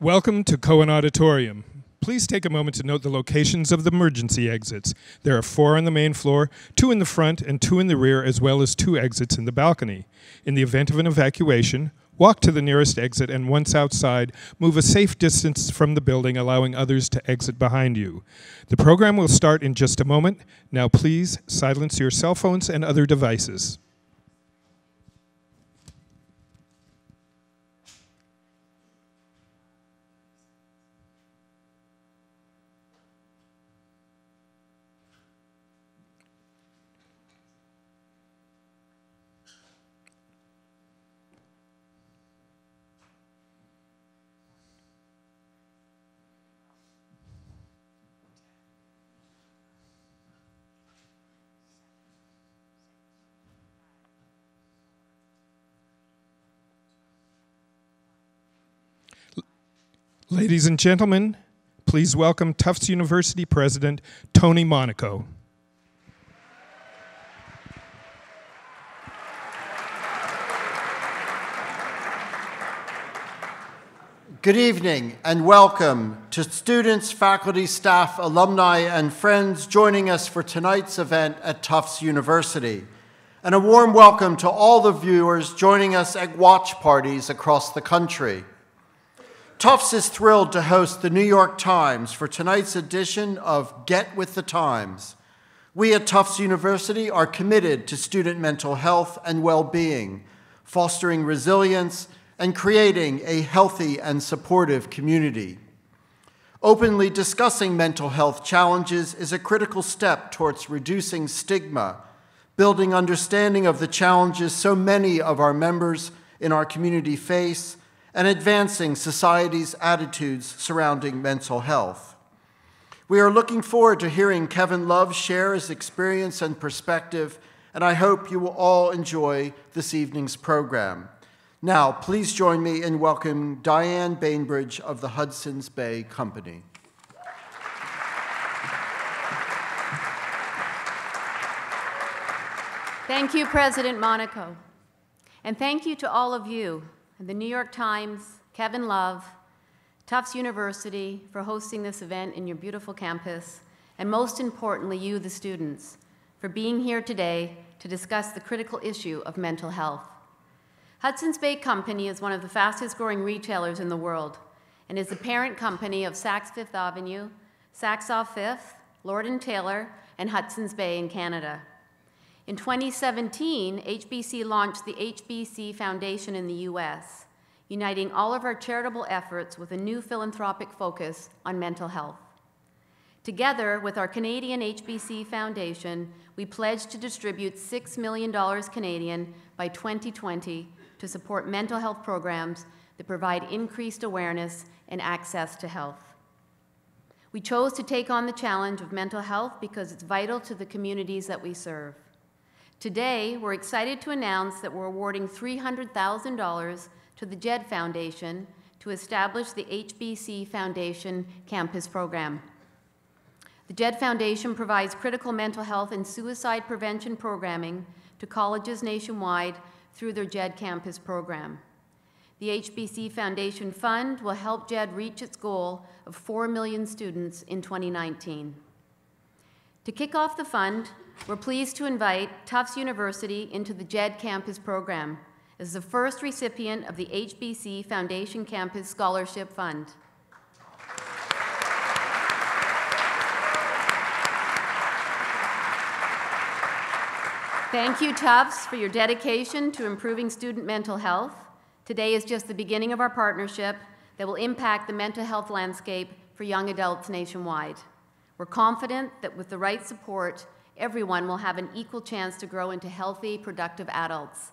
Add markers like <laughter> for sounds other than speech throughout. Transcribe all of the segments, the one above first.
Welcome to Cohen Auditorium. Please take a moment to note the locations of the emergency exits. There are four on the main floor, two in the front, and two in the rear, as well as two exits in the balcony. In the event of an evacuation, walk to the nearest exit and once outside, move a safe distance from the building, allowing others to exit behind you. The program will start in just a moment. Now, please silence your cell phones and other devices. Ladies and gentlemen, please welcome Tufts University President Tony Monaco. Good evening and welcome to students, faculty, staff, alumni, and friends joining us for tonight's event at Tufts University. And a warm welcome to all the viewers joining us at watch parties across the country. Tufts is thrilled to host the New York Times for tonight's edition of Get with the Times. We at Tufts University are committed to student mental health and well being, fostering resilience, and creating a healthy and supportive community. Openly discussing mental health challenges is a critical step towards reducing stigma, building understanding of the challenges so many of our members in our community face and advancing society's attitudes surrounding mental health. We are looking forward to hearing Kevin Love share his experience and perspective, and I hope you will all enjoy this evening's program. Now, please join me in welcoming Diane Bainbridge of the Hudson's Bay Company. Thank you, President Monaco. And thank you to all of you the New York Times, Kevin Love, Tufts University for hosting this event in your beautiful campus, and most importantly, you, the students, for being here today to discuss the critical issue of mental health. Hudson's Bay Company is one of the fastest growing retailers in the world and is the parent company of Saks Fifth Avenue, Saks Off Fifth, Lord & Taylor, and Hudson's Bay in Canada. In 2017, HBC launched the HBC Foundation in the US, uniting all of our charitable efforts with a new philanthropic focus on mental health. Together with our Canadian HBC Foundation, we pledge to distribute $6 million Canadian by 2020 to support mental health programs that provide increased awareness and access to health. We chose to take on the challenge of mental health because it's vital to the communities that we serve. Today, we're excited to announce that we're awarding $300,000 to the JED Foundation to establish the HBC Foundation Campus Program. The JED Foundation provides critical mental health and suicide prevention programming to colleges nationwide through their JED Campus program. The HBC Foundation Fund will help JED reach its goal of 4 million students in 2019. To kick off the fund, we're pleased to invite Tufts University into the JED Campus program as the first recipient of the HBC Foundation Campus Scholarship Fund. Thank you, Tufts, for your dedication to improving student mental health. Today is just the beginning of our partnership that will impact the mental health landscape for young adults nationwide. We're confident that with the right support, everyone will have an equal chance to grow into healthy, productive adults.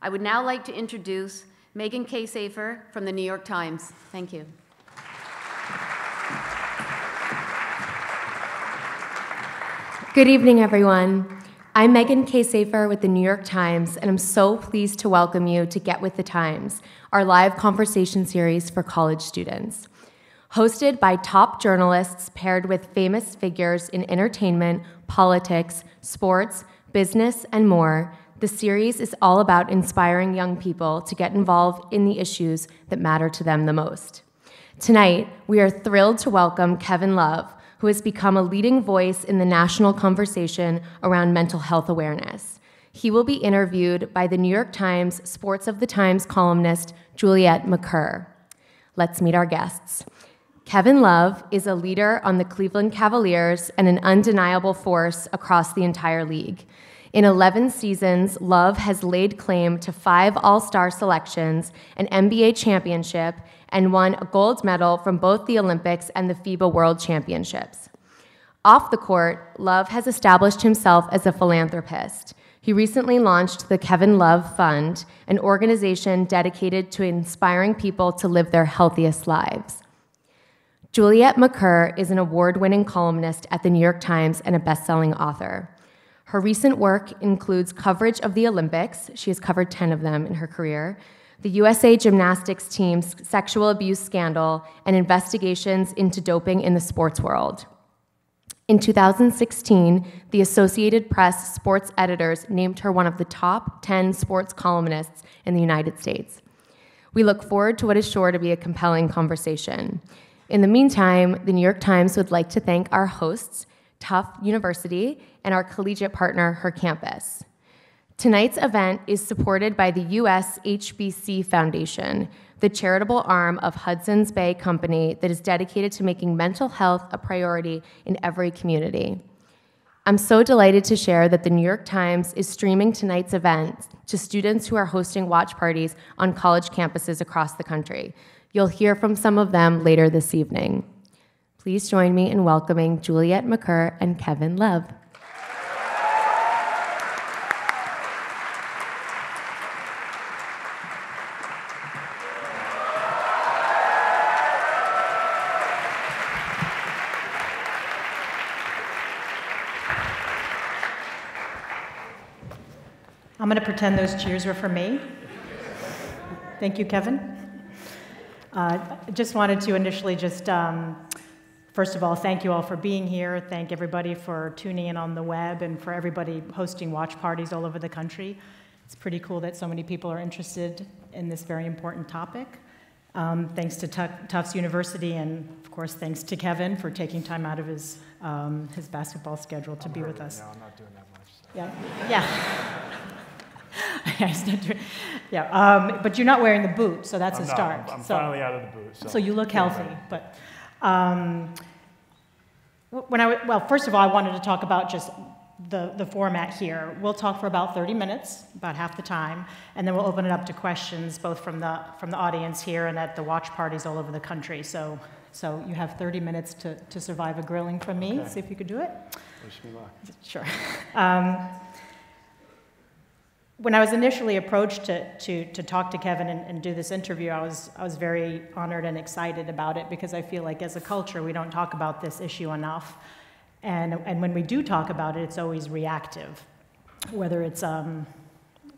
I would now like to introduce Megan K. Safer from the New York Times. Thank you. Good evening, everyone. I'm Megan K. Safer with the New York Times, and I'm so pleased to welcome you to Get With the Times, our live conversation series for college students. Hosted by top journalists paired with famous figures in entertainment, politics, sports, business, and more, the series is all about inspiring young people to get involved in the issues that matter to them the most. Tonight, we are thrilled to welcome Kevin Love, who has become a leading voice in the national conversation around mental health awareness. He will be interviewed by the New York Times Sports of the Times columnist Juliet Macur. Let's meet our guests. Kevin Love is a leader on the Cleveland Cavaliers and an undeniable force across the entire league. In 11 seasons, Love has laid claim to five All Star selections, an NBA championship, and won a gold medal from both the Olympics and the FIBA World Championships. Off the court, Love has established himself as a philanthropist. He recently launched the Kevin Love Fund, an organization dedicated to inspiring people to live their healthiest lives. Juliet Macur is an award winning columnist at the New York Times and a best selling author. Her recent work includes coverage of the Olympics, she has covered 10 of them in her career, the USA gymnastics team's sexual abuse scandal, and investigations into doping in the sports world. In 2016, the Associated Press sports editors named her one of the top 10 sports columnists in the United States. We look forward to what is sure to be a compelling conversation. In the meantime, the New York Times would like to thank our hosts, Tufts University, and our collegiate partner, Her Campus. Tonight's event is supported by the US HBC Foundation, the charitable arm of Hudson's Bay Company that is dedicated to making mental health a priority in every community. I'm so delighted to share that the New York Times is streaming tonight's event to students who are hosting watch parties on college campuses across the country. You'll hear from some of them later this evening. Please join me in welcoming Juliet Macur and Kevin Love. I'm going to pretend those cheers were for me. Thank you, Kevin. Uh, just wanted to initially just, um, first of all, thank you all for being here. Thank everybody for tuning in on the web and for everybody hosting watch parties all over the country. It's pretty cool that so many people are interested in this very important topic. Um, thanks to Tufts University, and of course, thanks to Kevin for taking time out of his, um, his basketball schedule to I'm be with us. Now. I'm not doing that much. So. Yeah. Yeah. <laughs> yeah, um, but you're not wearing the boot, so that's I'm a not. start. I'm, I'm so, finally out of the boot. So, so you look healthy, but um, when I well, first of all, I wanted to talk about just the, the format here. We'll talk for about 30 minutes, about half the time, and then we'll open it up to questions both from the from the audience here and at the watch parties all over the country. So so you have 30 minutes to, to survive a grilling from me. Okay. See if you could do it. Wish me luck. Sure. <laughs> Um, when I was initially approached to, to, to talk to Kevin and, and, do this interview, I was, I was very honored and excited about it because I feel like as a culture, we don't talk about this issue enough. And, and when we do talk about it, it's always reactive. Whether it's um,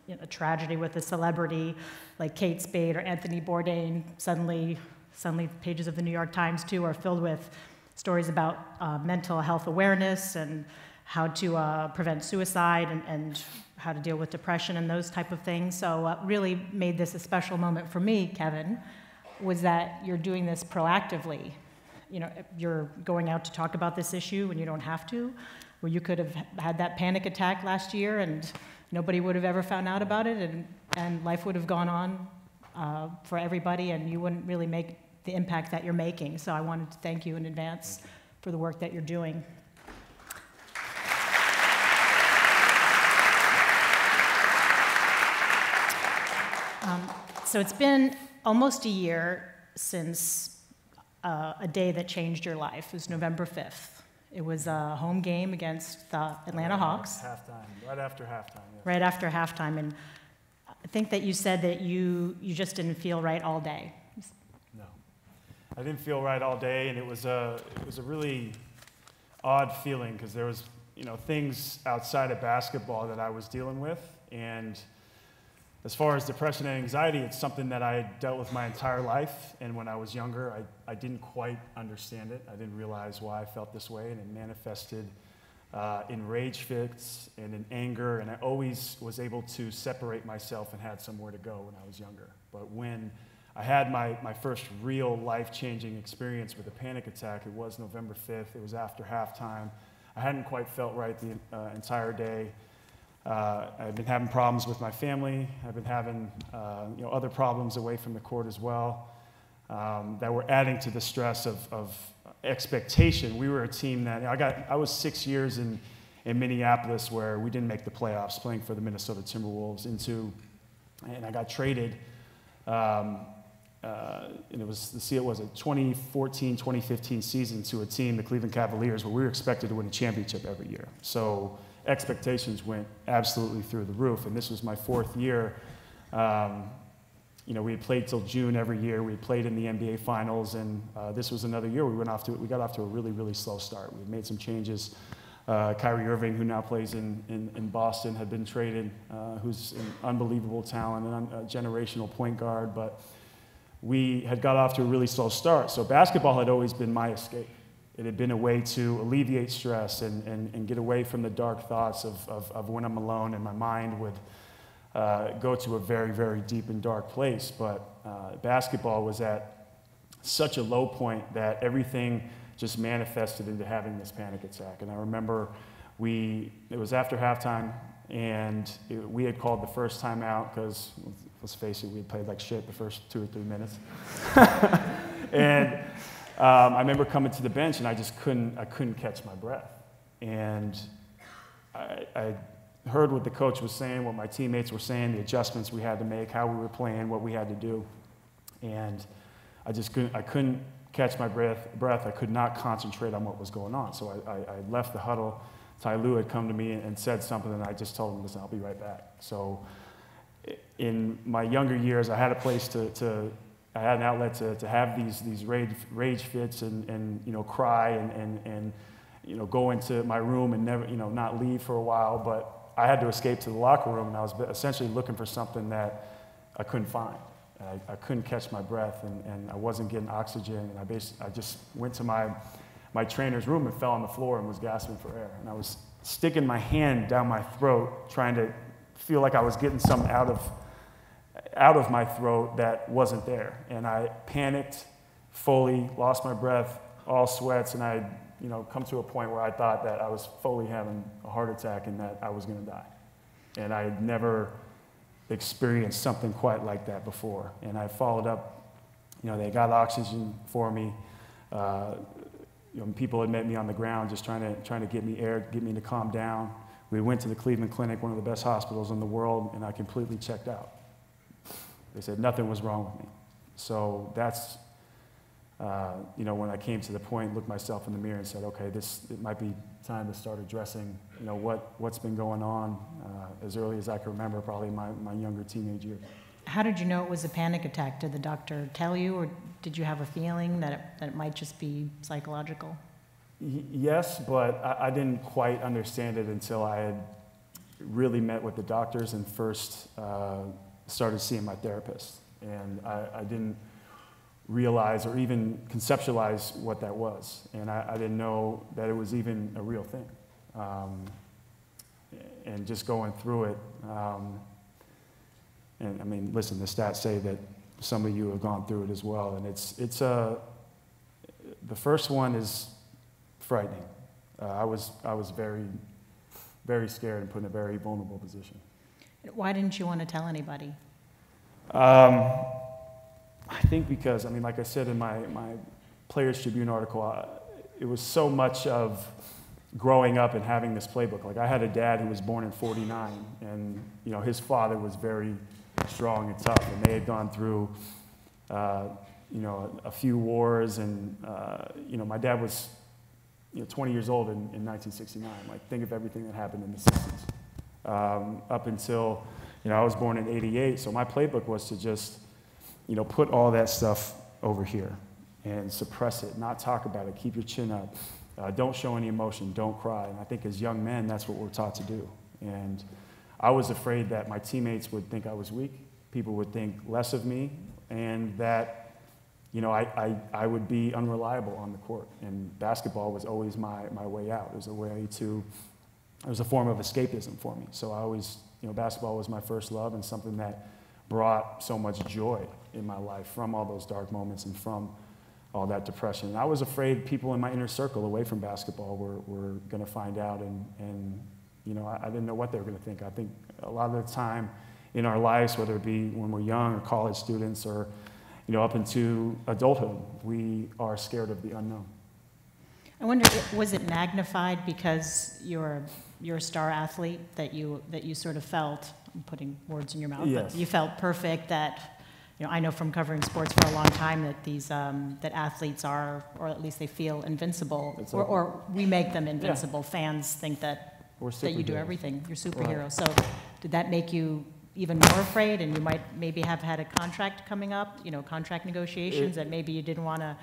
you know, a tragedy with a celebrity like Kate Spade or Anthony Bourdain, suddenly, suddenly pages of the New York Times too are filled with stories about uh, mental health awareness and how to uh, prevent suicide and, and how to deal with depression and those type of things. So what really made this a special moment for me, Kevin, was that you're doing this proactively. You know, you're going out to talk about this issue when you don't have to, where you could have had that panic attack last year and nobody would have ever found out about it and, and life would have gone on uh, for everybody and you wouldn't really make the impact that you're making. So I wanted to thank you in advance for the work that you're doing. Um, so it's been almost a year since uh, a day that changed your life. It was November 5th. It was a home game against the Atlanta Hawks. Halftime, right after halftime. Yes. Right after halftime. And I think that you said that you, you just didn't feel right all day. No. I didn't feel right all day, and it was a, it was a really odd feeling because there was, you know, things outside of basketball that I was dealing with, and as far as depression and anxiety, it's something that I dealt with my entire life. And when I was younger, I, I didn't quite understand it. I didn't realize why I felt this way. And it manifested uh, in rage fits and in anger. And I always was able to separate myself and had somewhere to go when I was younger. But when I had my, my first real life changing experience with a panic attack. It was November 5th, it was after halftime. I hadn't quite felt right the uh, entire day. Uh, I've been having problems with my family. I've been having uh, you know, other problems away from the court as well um, that were adding to the stress of, of expectation. We were a team that I got. I was six years in in Minneapolis where we didn't make the playoffs, playing for the Minnesota Timberwolves. Into and I got traded. Um, uh, and it was, the see, it was a 2014, 2015 season to a team, the Cleveland Cavaliers, where we were expected to win a championship every year. So expectations went absolutely through the roof. And this was my fourth year. Um, you know, we had played till June every year. We played in the NBA Finals, and uh, this was another year we went off to. We got off to a really, really slow start. We made some changes. Uh, Kyrie Irving, who now plays in, in, in Boston, had been traded, uh, who's an unbelievable talent, and a generational point guard. But we had got off to a really slow start. So basketball had always been my escape. It had been a way to alleviate stress and, and, and get away from the dark thoughts of, of, of when I'm alone and my mind would uh, go to a very, very deep and dark place. But uh, basketball was at such a low point that everything just manifested into having this panic attack. And I remember we, it was after halftime, and it, we had called the first time out because, let's face it, we had played like shit the first two or three minutes. <laughs> and um, I remember coming to the bench and I just couldn't, I couldn't catch my breath. And I, I heard what the coach was saying, what my teammates were saying, the adjustments we had to make, how we were playing, what we had to do. And I just couldn't, I couldn't catch my breath, breath. I could not concentrate on what was going on. So I, I, I left the huddle. Ty Lue had come to me and said something, and I just told him, listen, I'll be right back. So in my younger years, I had a place to, to I had an outlet to, to have these, these rage, rage fits and, and, you know, cry and, and, and, you know, go into my room and never, you know, not leave for a while. But I had to escape to the locker room, and I was essentially looking for something that I couldn't find. I, I, couldn't catch my breath, and, and I wasn't getting oxygen. And I, basically, I just went to my, my trainer's room and fell on the floor and was gasping for air. And I was sticking my hand down my throat, trying to feel like I was getting something out of out of my throat that wasn't there. And I panicked fully, lost my breath, all sweats, and I you know, come to a point where I thought that I was fully having a heart attack and that I was going to die. And I had never experienced something quite like that before. And I followed up, you know, they got oxygen for me. Uh, you know, people had met me on the ground just trying to, trying to get me air, get me to calm down. We went to the Cleveland Clinic, one of the best hospitals in the world, and I completely checked out. They said nothing was wrong with me. So that's, uh, you know, when I came to the point, looked myself in the mirror and said, okay, this, it might be time to start addressing, you know, what, what's been going on uh, as early as I can remember, probably my, my younger teenage years. How did you know it was a panic attack? Did the doctor tell you, or did you have a feeling that it, that it might just be psychological? Y- yes, but I, I didn't quite understand it until I had really met with the doctors and first uh, started seeing my therapist. And I, I, didn't realize or even conceptualize what that was. And I, I didn't know that it was even a real thing. Um, and just going through it, um, and I mean, listen, the stats say that some of you have gone through it as well. And it's, it's a, uh, the first one is frightening. Uh, I, was, I was very, very scared and put in a very vulnerable position. Why didn't you want to tell anybody? Um, I think because, I mean, like I said in my, my Players Tribune article, uh, it was so much of growing up and having this playbook. Like I had a dad who was born in 49, and you know his father was very strong and tough, and they had gone through, uh, you know, a, a, few wars, and uh, you know my dad was, you know, 20 years old in, in 1969. Like think of everything that happened in the 60s, um, up until, you know, I was born in 88. So my playbook was to just you know, put all that stuff over here and suppress it, not talk about it, keep your chin up. Uh, don't show any emotion, don't cry. And I think as young men, that's what we're taught to do. And I was afraid that my teammates would think I was weak, people would think less of me, and that, you know, I, I, I would be unreliable on the court. And basketball was always my, my way out. It was a way to, it was a form of escapism for me. So I always, you know, basketball was my first love and something that brought so much joy in my life from all those dark moments and from all that depression. And I was afraid people in my inner circle away from basketball were, were going to find out, and, and you know, I, I didn't know what they were going to think. I think a lot of the time in our lives, whether it be when we're young or college students or you know, up into adulthood, we are scared of the unknown. I wonder, was it magnified because you're, you're a star athlete that you, that you sort of felt, I'm putting words in your mouth, Yes. but you felt perfect that, you know, I know from covering sports for a long time that these, um, that athletes are, or at least they feel invincible, or, or we make them invincible. Fans think that, that you do everything, you're Right. superheroes. So did that make you even more afraid, and you might maybe have had a contract coming up, you know, contract negotiations, It- that maybe you didn't want to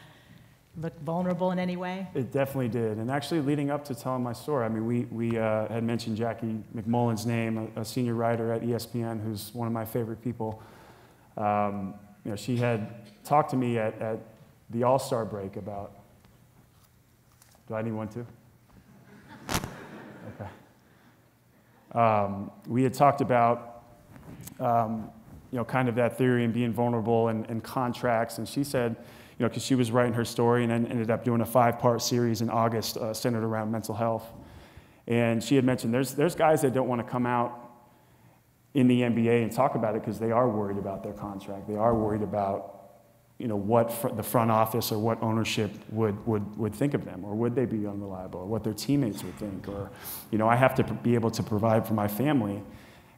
look vulnerable in any way? It definitely did. And actually, leading up to telling my story, I mean, we, we uh, had mentioned Jackie MacMullan's name, a, a senior writer at ESPN, who's one of my favorite people. Um, you know, she had talked to me at, at the All Star break about. Do I need one too? Okay. Um, we had talked about, um, you know, kind of that theory and being vulnerable and, and contracts, and she said, you know, because she was writing her story and ended up doing a five-part series in August uh, centered around mental health. And she had mentioned there's, there's guys that don't want to come out in the NBA and talk about it because they are worried about their contract. They are worried about, you know, what fr- the front office or what ownership would, would, would think of them, or would they be unreliable, or what their teammates would think, or, you know, I have to be able to provide for my family,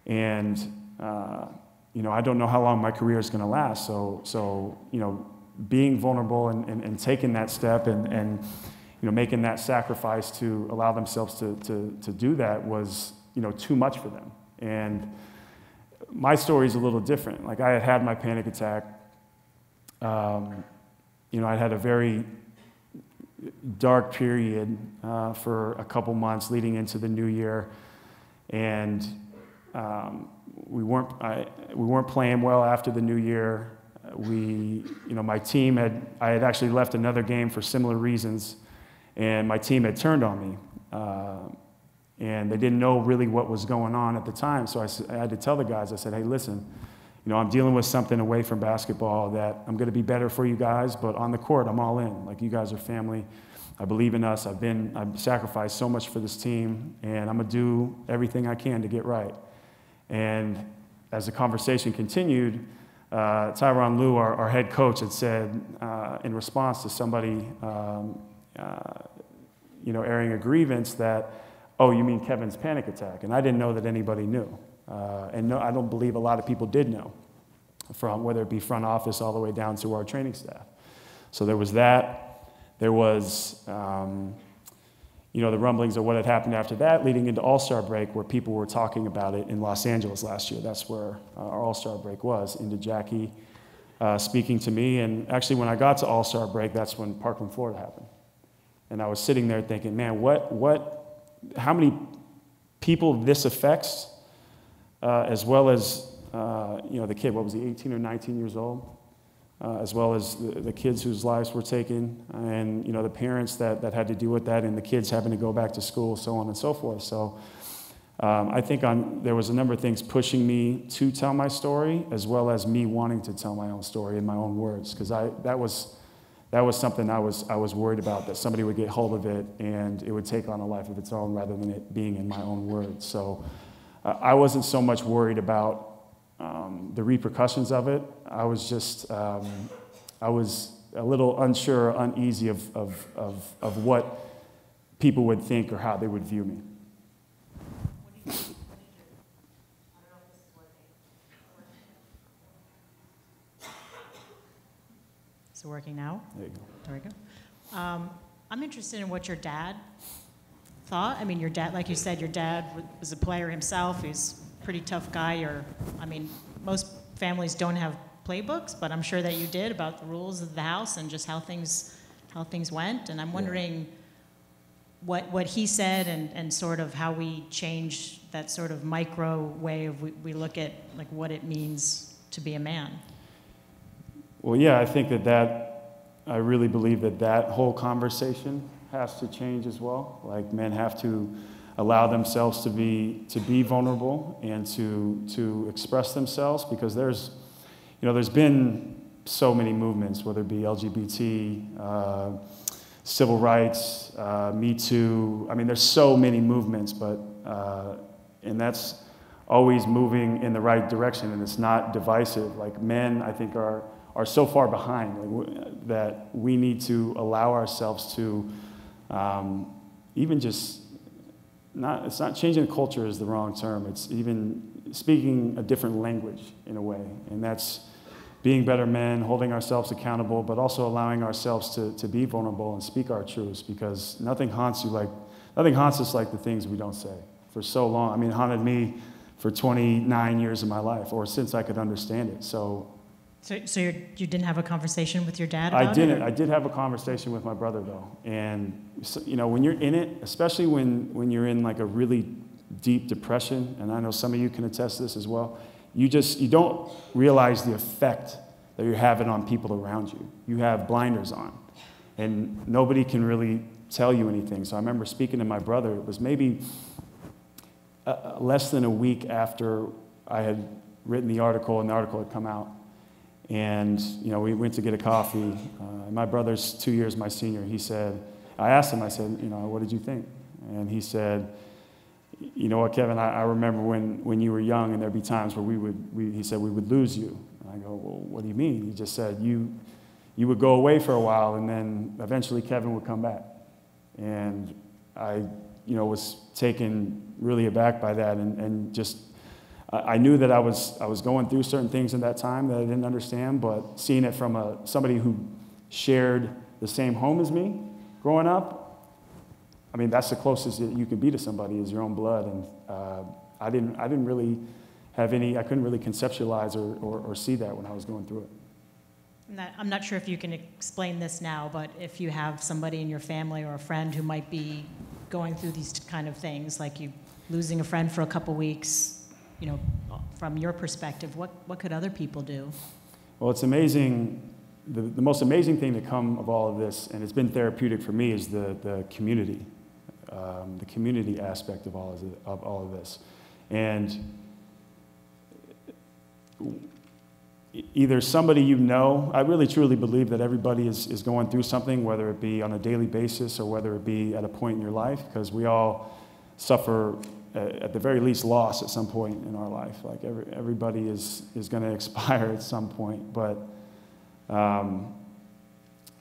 and, uh, you know, I don't know how long my career is going to last. So, so, you know, being vulnerable and, and, and taking that step and, and, you know, making that sacrifice to allow themselves to, to, to do that was, you know, too much for them. And my story is a little different. Like I had had my panic attack. Um, you know, I had a very dark period uh, for a couple months leading into the new year, and um, we weren't I, we weren't playing well after the new year. We, you know, my team had I had actually left another game for similar reasons, and my team had turned on me. Uh, and they didn't know really what was going on at the time. So I had to tell the guys, I said, hey, listen, you know, I'm dealing with something away from basketball that I'm going to be better for you guys, but on the court, I'm all in. Like, you guys are family. I believe in us. I've been, I've sacrificed so much for this team, and I'm going to do everything I can to get right. And as the conversation continued, uh, Tyronn Lue, our, our head coach, had said uh, in response to somebody, um, uh, you know, airing a grievance that, oh, you mean Kevin's panic attack? And I didn't know that anybody knew. Uh, and no, I don't believe a lot of people did know, from whether it be front office all the way down to our training staff. So there was that. There was, um, you know, the rumblings of what had happened after that, leading into All Star break, where people were talking about it in Los Angeles last year. That's where uh, our All Star break was, into Jackie uh, speaking to me. And actually, when I got to All Star break, that's when Parkland, Florida happened. And I was sitting there thinking, man, what, what, how many people this affects, uh, as well as, uh, you know, the kid, what was he, 18 or 19 years old? Uh, as well as the, the kids whose lives were taken, and you know the parents that, that had to deal with that, and the kids having to go back to school, so on and so forth. So um, I think there was a number of things pushing me to tell my story, as well as me wanting to tell my own story in my own words, because I that was that was something I was I was worried about that somebody would get hold of it and it would take on a life of its own rather than it being in my own words. So uh, I wasn't so much worried about um, the repercussions of it. I was just um, I was a little unsure, uneasy of, of, of, of what people would think or how they would view me. Is it working now? There you go. There we go. Um, I'm interested in what your dad thought. I mean, your dad, like you said, your dad was a player himself. He's pretty tough guy. Or, I mean, most families don't have playbooks, but I'm sure that you did about the rules of the house and just how things how things went. And I'm wondering what what he said and, and sort of how we change that sort of micro way of we, we look at like what it means to be a man. Well, yeah, I think that that, I really believe that that whole conversation has to change as well. Like men have to allow themselves to be, to be vulnerable and to, to express themselves because there's, you know, there's been so many movements, whether it be LGBT, uh, civil rights, uh, Me Too. I mean, there's so many movements, but, uh, and that's always moving in the right direction and it's not divisive. Like men, I think, are, are so far behind like, that we need to allow ourselves to um, even just not, it's not changing the culture is the wrong term. It's even speaking a different language in a way. And that's being better men, holding ourselves accountable, but also allowing ourselves to, to be vulnerable and speak our truths because nothing haunts you like, nothing haunts us like the things we don't say for so long. I mean, haunted me for 29 years of my life or since I could understand it. So, so, so you're, you did not have a conversation with your dad I didn't. It, I did have a conversation with my brother though. And, so, you know, when you're in it, especially when, when you're in like a really deep depression, and I know some of you can attest to this as well, you just you don't realize the effect that you're having on people around you. You have blinders on, and nobody can really tell you anything. So I remember speaking to my brother. It was maybe uh, uh, less than a week after I had written the article, and the article had come out. And you know, we went to get a coffee. Uh, my brother's two years my senior. He said, I asked him. I said, you know, what did you think? And he said you know what, Kevin, I, I, remember when, when you were young and there'd be times where we would, we, he said, we would lose you. And I go, well, what do you mean? He just said, you, you would go away for a while and then eventually Kevin would come back. And I, you know, was taken really aback by that and, and just, I, knew that I was, I was going through certain things in that time that I didn't understand, but seeing it from a, somebody who shared the same home as me growing up, I mean, that's the closest that you can be to somebody is your own blood. And uh, I, didn't, I didn't really have any, I couldn't really conceptualize or, or, or see that when I was going through it. I'm not sure if you can explain this now, but if you have somebody in your family or a friend who might be going through these kind of things, like you losing a friend for a couple weeks, you know, from your perspective, what, what could other people do? Well, it's amazing. The, the most amazing thing to come of all of this, and it's been therapeutic for me, is the, the community um, the community aspect of all of, the, of all of this. And either somebody you know, I really truly believe that everybody is, is going through something, whether it be on a daily basis or whether it be at a point in your life, because we all suffer at the very least loss at some point in our life. Like every, everybody is, is going <laughs> to expire at some point. But um,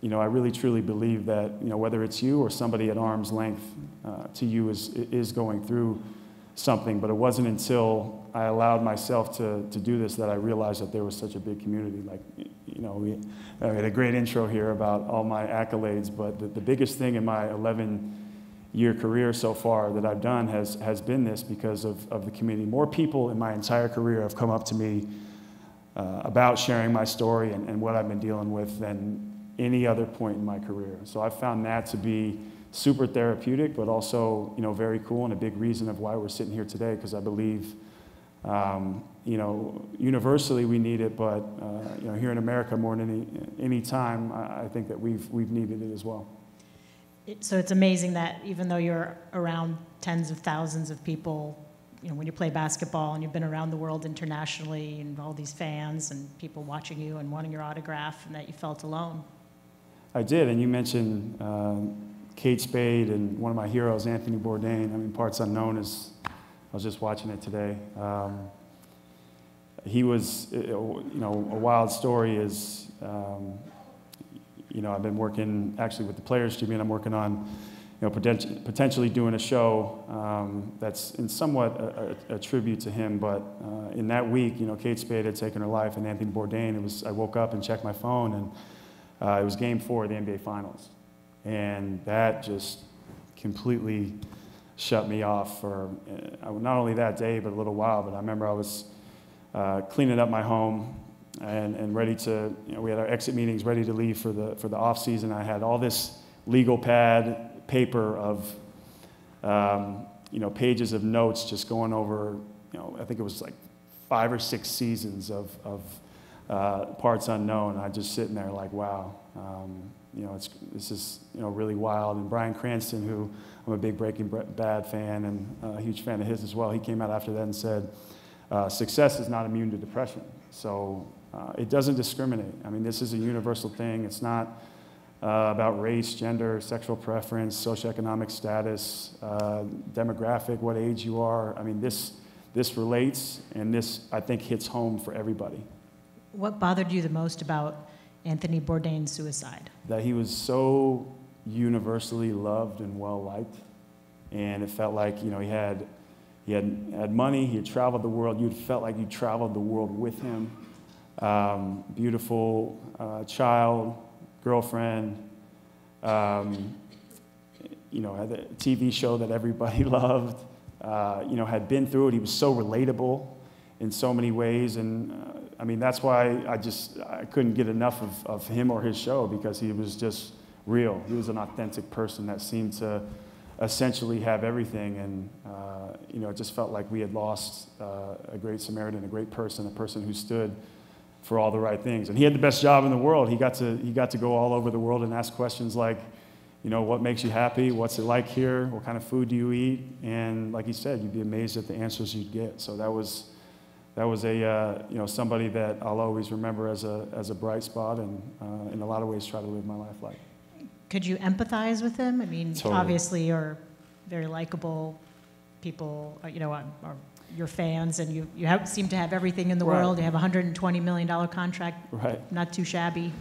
you know, I really truly believe that, you know, whether it's you or somebody at arm's length uh, to you is, is going through something. But it wasn't until I allowed myself to, to do this that I realized that there was such a big community. Like, you know, we, I had a great intro here about all my accolades, but the, the biggest thing in my 11 year career so far that I've done has, has been this because of, of the community. More people in my entire career have come up to me uh, about sharing my story and, and what I've been dealing with than any other point in my career. So I've found that to be super therapeutic, but also, you know, very cool and a big reason of why we're sitting here today, because I believe, um, you know, universally we need it, but, uh, you know, here in America more than any, any time, I, I think that we've, we've needed it as well. It, so it's amazing that even though you're around tens of thousands of people, you know, when you play basketball and you've been around the world internationally and all these fans and people watching you and wanting your autograph and that you felt alone. I did, and you mentioned uh, Kate Spade and one of my heroes, Anthony Bourdain. I mean, Parts Unknown is, I was just watching it today. Um, he was, uh, you know, a wild story is, um, you know, I've been working actually with the Players Tribune. I'm working on, you know, poten- potentially doing a show um, that's in somewhat a, a, a, tribute to him. But uh, in that week, you know, Kate Spade had taken her life, and Anthony Bourdain. It was. I woke up and checked my phone, and uh, it was game four of the NBA Finals. And that just completely shut me off for uh, not only that day, but a little while. But I remember I was uh, cleaning up my home and, and ready to, you know, we had our exit meetings ready to leave for the, for the off season. I had all this legal pad paper of, um, you know, pages of notes just going over, you know, I think it was like five or six seasons of, of uh, parts unknown. I just sitting there like, wow, um, you know, it's, this is you know really wild. And Bryan Cranston, who I'm a big Breaking Bad fan and a huge fan of his as well, he came out after that and said, uh, success is not immune to depression. So Uh, it doesn't discriminate. I mean, this is a universal thing. It's not uh, about race, gender, sexual preference, socioeconomic status, uh, demographic, what age you are. I mean, this, this relates, and this, I think, hits home for everybody. What bothered you the most about Anthony Bourdain's suicide? That he was so universally loved and well liked, and it felt like you know he had he had had money, he had traveled the world. You felt like you traveled the world with him. Um, beautiful uh, child, girlfriend. Um, you know, had a TV show that everybody <laughs> loved. Uh, you know, had been through it. He was so relatable in so many ways, and uh, I mean, that's why I just I couldn't get enough of, of him or his show because he was just real. He was an authentic person that seemed to essentially have everything, and uh, you know, it just felt like we had lost uh, a great Samaritan, a great person, a person who stood for all the right things. And he had the best job in the world. He got to he got to go all over the world and ask questions like, you know, what makes you happy? What's it like here? What kind of food do you eat? And like he said, you'd be amazed at the answers you'd get. So that was that was a uh, you know somebody that I'll always remember as a as a bright spot, and uh, in a lot of ways try to live my life like. Could you empathize with him? I mean, Totally. obviously you're very likable. People, uh, you know, are, are your fans, and you you have, seem to have everything in the Right. world. You have a 120 million dollar contract. Right. Not too shabby.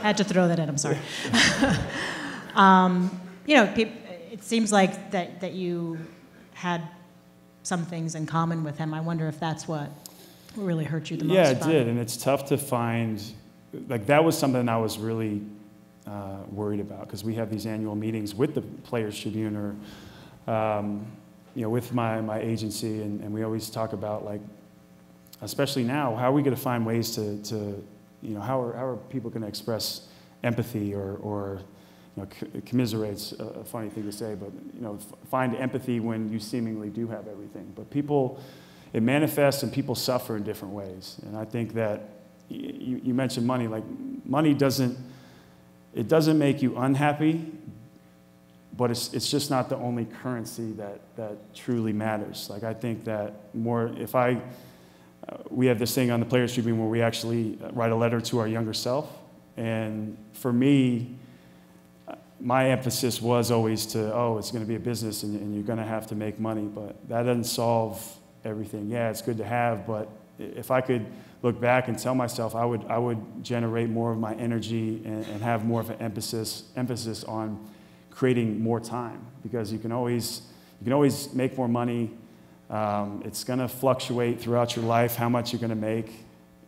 I had to throw that in. I'm sorry. <laughs> um, you know, it seems like that that you had some things in common with him. I wonder if that's what really hurt you the most. Yeah, it did, and it's tough to find. Like that was something I was really uh, worried about because we have these annual meetings with the Players Tribune or, um, you know, with my my agency, and, and we always talk about like, especially now, how are we going to find ways to to, you know, how are how are people going to express empathy or or you know, commiserate's a uh, a funny thing to say, but you know, f- find empathy when you seemingly do have everything. But people, it manifests and people suffer in different ways. And I think that you, you mentioned money. Like money doesn't, it doesn't make you unhappy, but it's, it's just not the only currency that, that truly matters. Like I think that more, if I, uh, we have this thing on the Players Tribune where we actually uh, write a letter to our younger self. And for me, my emphasis was always to, oh, it's going to be a business and, and you're going to have to make money, but that doesn't solve everything. Yeah, it's good to have, but if I could look back and tell myself, I would, I would generate more of my energy and, and have more of an emphasis, emphasis on creating more time because you can always, you can always make more money. Um, it's going to fluctuate throughout your life how much you're going to make,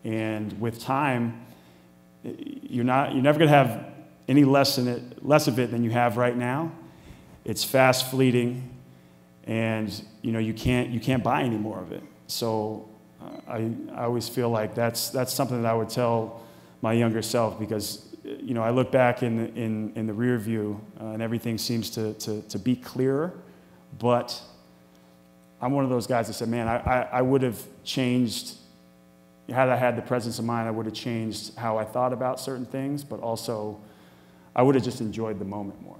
and with time, you're not, you're never going to have any less, in it, less of it than you have right now. It's fast fleeting, and you know you can't you can't buy any more of it. So uh, I, I always feel like that's that's something that I would tell my younger self because you know I look back in the, in, in the rear view uh, and everything seems to, to, to be clearer, but I'm one of those guys that said, man, I, I, I would have changed had I had the presence of mind, I would have changed how I thought about certain things, but also I would have just enjoyed the moment more.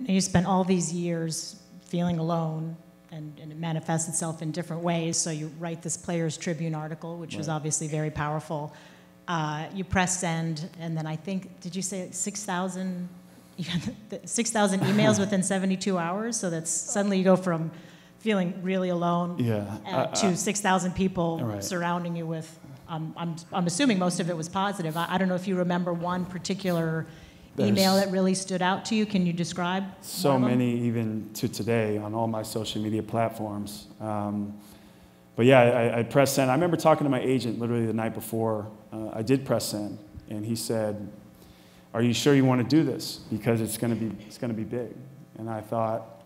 You spent all these years feeling alone, and, and it manifests itself in different ways. So you write this Players Tribune article, which was obviously very powerful. Uh, you press send, and then I think, did you say 6,000? 6,000 <laughs> emails within <laughs> 72 hours. So that's suddenly you go from feeling really alone Yeah. uh, I- to 6,000 people Right. surrounding you with. Um, I'm, I'm assuming most of it was positive. I, I don't know if you remember one particular email that really stood out to you. Can you describe? so one of them? many even to today on all my social media platforms. Um, but yeah, I, I pressed send. I remember talking to my agent literally the night before uh, I did press send, and he said, "Are you sure you want to do this? Because it's going to be it's going to be big." And I thought,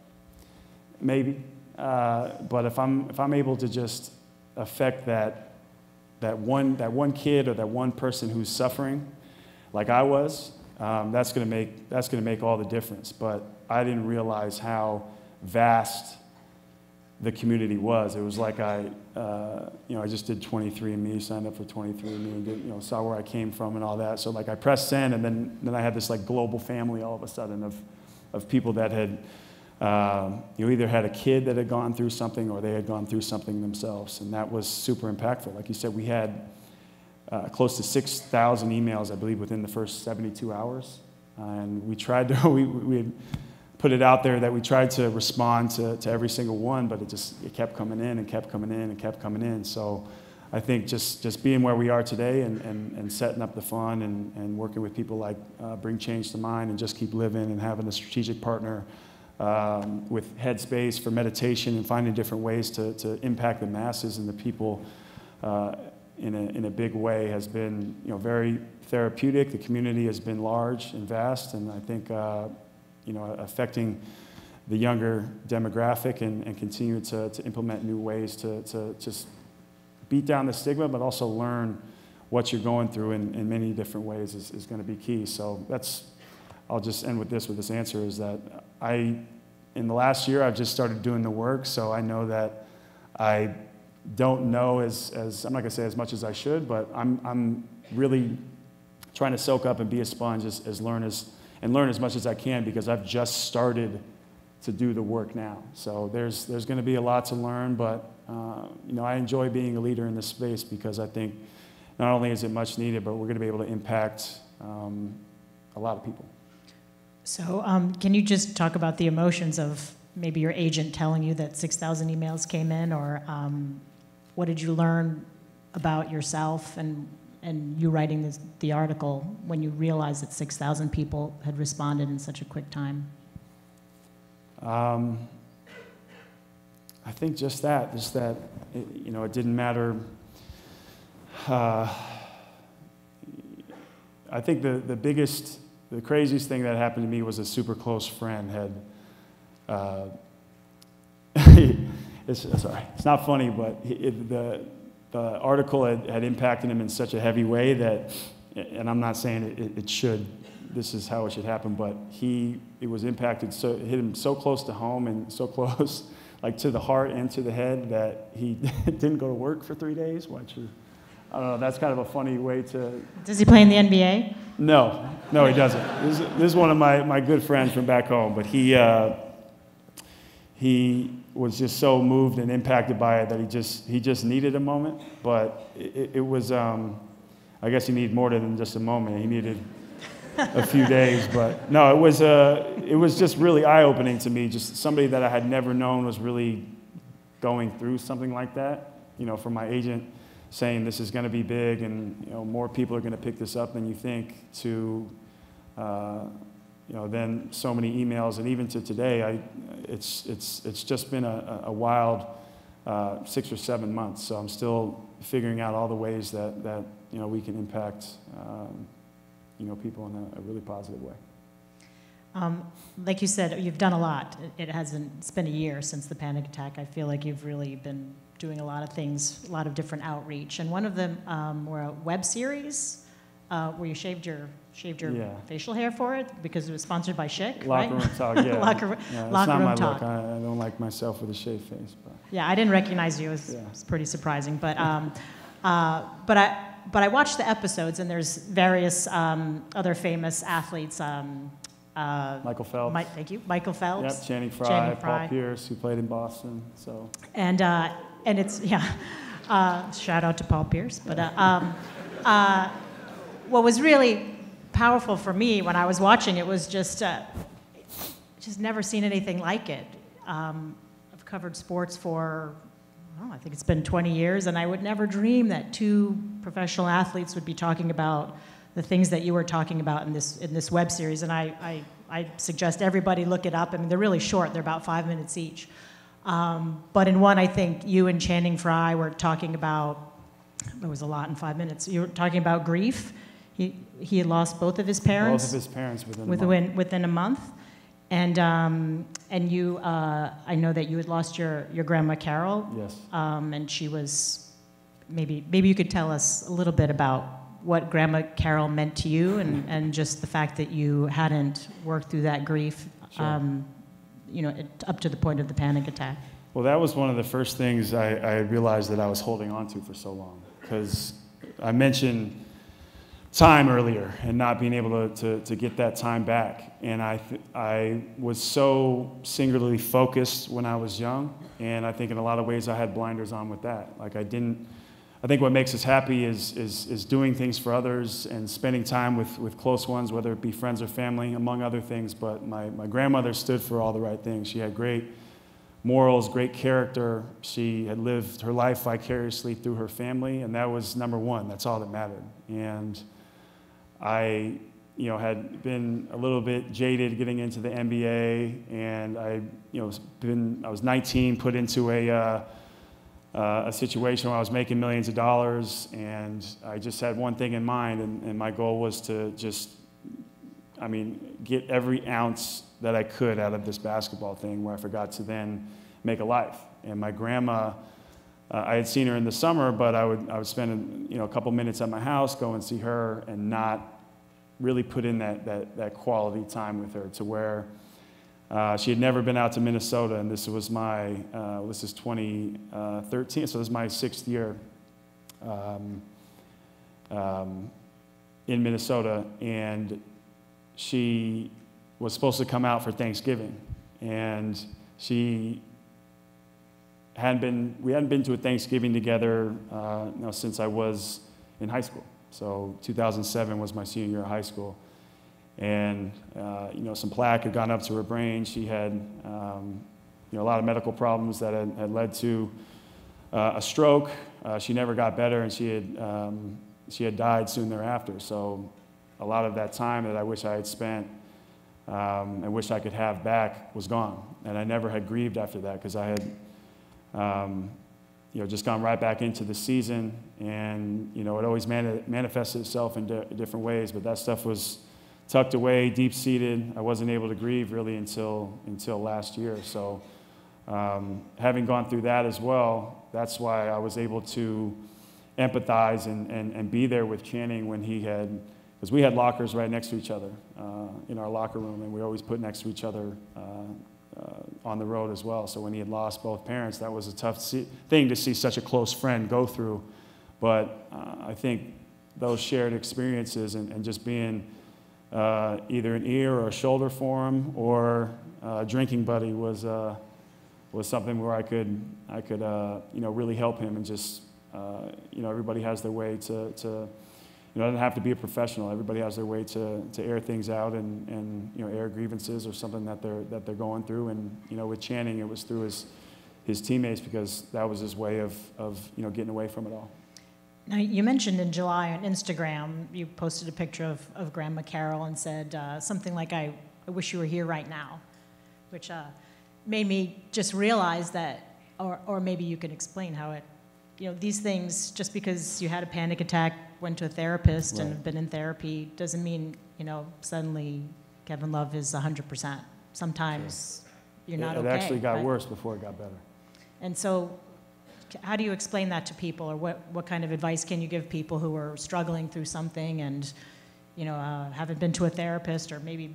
maybe, uh, but if I'm if I'm able to just affect that that one that one kid or that one person who's suffering, like I was, um, that's going to make that's going to make all the difference. But I didn't realize how vast the community was. It was like I, uh, you know, I just did 23andMe, signed up for 23andMe, and did, you know, saw where I came from and all that. So like I pressed send, and then then I had this like global family all of a sudden of of people that had um, you either had a kid that had gone through something or they had gone through something themselves. And that was super impactful. Like you said, we had uh, close to 6,000 emails, I believe, within the first 72 hours. and we tried to, <laughs> we, we put it out there that we tried to respond to, to every single one, but it just it kept coming in and kept coming in and kept coming in. So I think just, just being where we are today and, and, and setting up the fund and, and working with people like uh, Bring Change to Mind and Just Keep Living and having a strategic partner um, with Headspace for meditation and finding different ways to, to impact the masses and the people uh, in, a, in a big way has been you know, very therapeutic. The community has been large and vast, and I think uh, you know, affecting the younger demographic and, and continue to, to implement new ways to, to just beat down the stigma, but also learn what you're going through in, in many different ways is, is going to be key. So that's, I'll just end with this, with this answer is that I, in the last year, I've just started doing the work, so I know that I don't know as, as I'm not going to say as much as I should, but I'm, I'm really trying to soak up and be a sponge as, as learn as, and learn as much as I can because I've just started to do the work now. So there's, there's going to be a lot to learn, but uh, you know, I enjoy being a leader in this space because I think not only is it much needed, but we're going to be able to impact um, a lot of people. So, um, can you just talk about the emotions of maybe your agent telling you that 6,000 emails came in, or um, what did you learn about yourself and, and you writing this, the article when you realized that 6,000 people had responded in such a quick time? Um, I think just that, just that, it, you know, it didn't matter. Uh, I think the, the biggest, the craziest thing that happened to me was a super close friend had, uh, <laughs> it's, sorry, it's not funny, but it, the, the article had, had impacted him in such a heavy way that, and I'm not saying it, it should, this is how it should happen, but he, it was impacted so, it hit him so close to home and so <laughs> close like to the heart and to the head that he <laughs> didn't go to work for three days, which is, I don't know, that's kind of a funny way to. Does he play in the NBA? No, no, he doesn't. This, this is one of my, my good friends from back home, but he, uh, he was just so moved and impacted by it that he just, he just needed a moment. But it, it was, um, I guess he needed more than just a moment. He needed a few <laughs> days. But no, it was, uh, it was just really eye opening to me. Just somebody that I had never known was really going through something like that. You know, from my agent saying this is going to be big and you know, more people are going to pick this up than you think to. Uh, you know, then so many emails, and even to today, I, it's, it's, it's just been a, a wild uh, six or seven months. So I'm still figuring out all the ways that, that you know, we can impact um, you know, people in a, a really positive way. Um, like you said, you've done a lot. It hasn't, it's been a year since the panic attack. I feel like you've really been doing a lot of things, a lot of different outreach. And one of them um, were a web series uh, where you shaved your shaved your yeah. facial hair for it because it was sponsored by Schick, Locker right? room talk, <laughs> yeah. locker, yeah, locker room talk. I, I, don't like myself with a shaved face. But. Yeah, I didn't recognize you. It was, yeah. it was pretty surprising. But, um, uh, but I, but I watched the episodes, and there's various um, other famous athletes. Um, uh, Michael Phelps. My, thank you, Michael Phelps. Yep, Channing Frye, Channing Frye. Paul Pierce, who played in Boston. So. And uh, and it's <laughs> yeah, uh, shout out to Paul Pierce. But uh, um, uh, what was really powerful for me when I was watching it was just uh, just never seen anything like it. Um, I've covered sports for oh, I think it's been 20 years, and I would never dream that two professional athletes would be talking about the things that you were talking about in this in this web series. And I, I, I suggest everybody look it up. I mean, they're really short; they're about five minutes each. Um, but in one, I think you and Channing Frye were talking about. It was a lot in five minutes. You were talking about grief. He he had lost both of his parents. Both of his parents within within, a month. within a month. And, um, and you, uh, I know that you had lost your, your grandma Carol. Yes. Um, and she was, maybe, maybe you could tell us a little bit about what Grandma Carol meant to you and, <clears throat> and just the fact that you hadn't worked through that grief, sure. um, you know, up to the point of the panic attack. Well, that was one of the first things I, I realized that I was holding on to for so long. Because I mentioned time earlier and not being able to, to, to get that time back. And I, I was so singularly focused when I was young, and I think in a lot of ways I had blinders on with that. Like I didn't, I think what makes us happy is, is, is doing things for others and spending time with, with close ones, whether it be friends or family, among other things. But my, my grandmother stood for all the right things. She had great morals, great character. She had lived her life vicariously through her family, and that was number one. That's all that mattered. And I, you know, had been a little bit jaded getting into the NBA, and I, you know, been I was 19, put into a uh, uh, a situation where I was making millions of dollars, and I just had one thing in mind, and, and my goal was to just, I mean, get every ounce that I could out of this basketball thing, where I forgot to then make a life. And my grandma. Uh, I had seen her in the summer, but I would, I would spend you know, a couple minutes at my house, go and see her, and not really put in that, that, that quality time with her to where uh, she had never been out to Minnesota, and this was my, uh, this is 2013, so this is my sixth year um, um, in Minnesota, and she was supposed to come out for Thanksgiving, and she hadn't been, we hadn't been to a Thanksgiving together uh, you know, since I was in high school. So 2007 was my senior year of high school. And, uh, you know, some plaque had gone up to her brain. She had, um, you know, a lot of medical problems that had, had led to uh, a stroke. Uh, she never got better, and she had, um, she had died soon thereafter. So a lot of that time that I wish I had spent um, and wish I could have back was gone. And I never had grieved after that because I had, um, you know, just gone right back into the season. And, you know, it always mani- manifested itself in di- different ways, but that stuff was tucked away, deep seated. I wasn't able to grieve really until, until last year. So, um, having gone through that as well, that's why I was able to empathize and, and, and be there with Channing when he had, because we had lockers right next to each other uh, in our locker room, and we always put next to each other uh, on the road as well. So when he had lost both parents, that was a tough see- thing to see such a close friend go through. But uh, I think those shared experiences and, and just being uh, either an ear or a shoulder for him or a drinking buddy was, uh, was something where I could, I could uh, you know, really help him and just, uh, you know, everybody has their way to, to you know, it doesn't have to be a professional. Everybody has their way to, to air things out and, and, you know, air grievances or something that they're, that they're going through. And, you know, with Channing, it was through his, his teammates because that was his way of, of, you know, getting away from it all. Now, you mentioned in July on Instagram, you posted a picture of, of Grandma Carol and said uh, something like, I, I wish you were here right now, which uh, made me just realize that, or, or maybe you can explain how it, you know, these things, just because you had a panic attack, went to a therapist, and have been in therapy, doesn't mean, you know, suddenly Kevin Love is 100%. Sometimes you're not it, okay. it actually got worse before it got better. and so, how do you explain that to people, or what, what kind of advice can you give people who are struggling through something and, you know, uh, haven't been to a therapist, or maybe,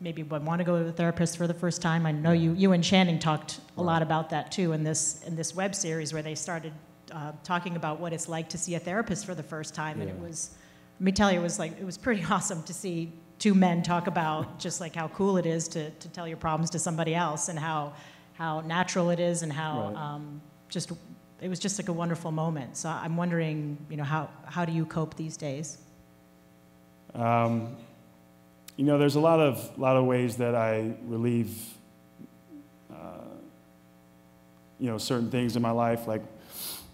maybe want to go to a therapist for the first time? I know you, you and Channing talked a lot about that too in this in this web series where they started uh, talking about what it's like to see a therapist for the first time, and it was, let me tell you, it was like it was pretty <laughs> awesome to see two men talk about just like how cool it is to, to tell your problems to somebody else and how how natural it is and how Right. um, just it was just like a wonderful moment. So I'm wondering, you know, how how do you cope these days? Um, you know, there's a lot of lot of ways that I relieve, uh, you know, certain things in my life. Like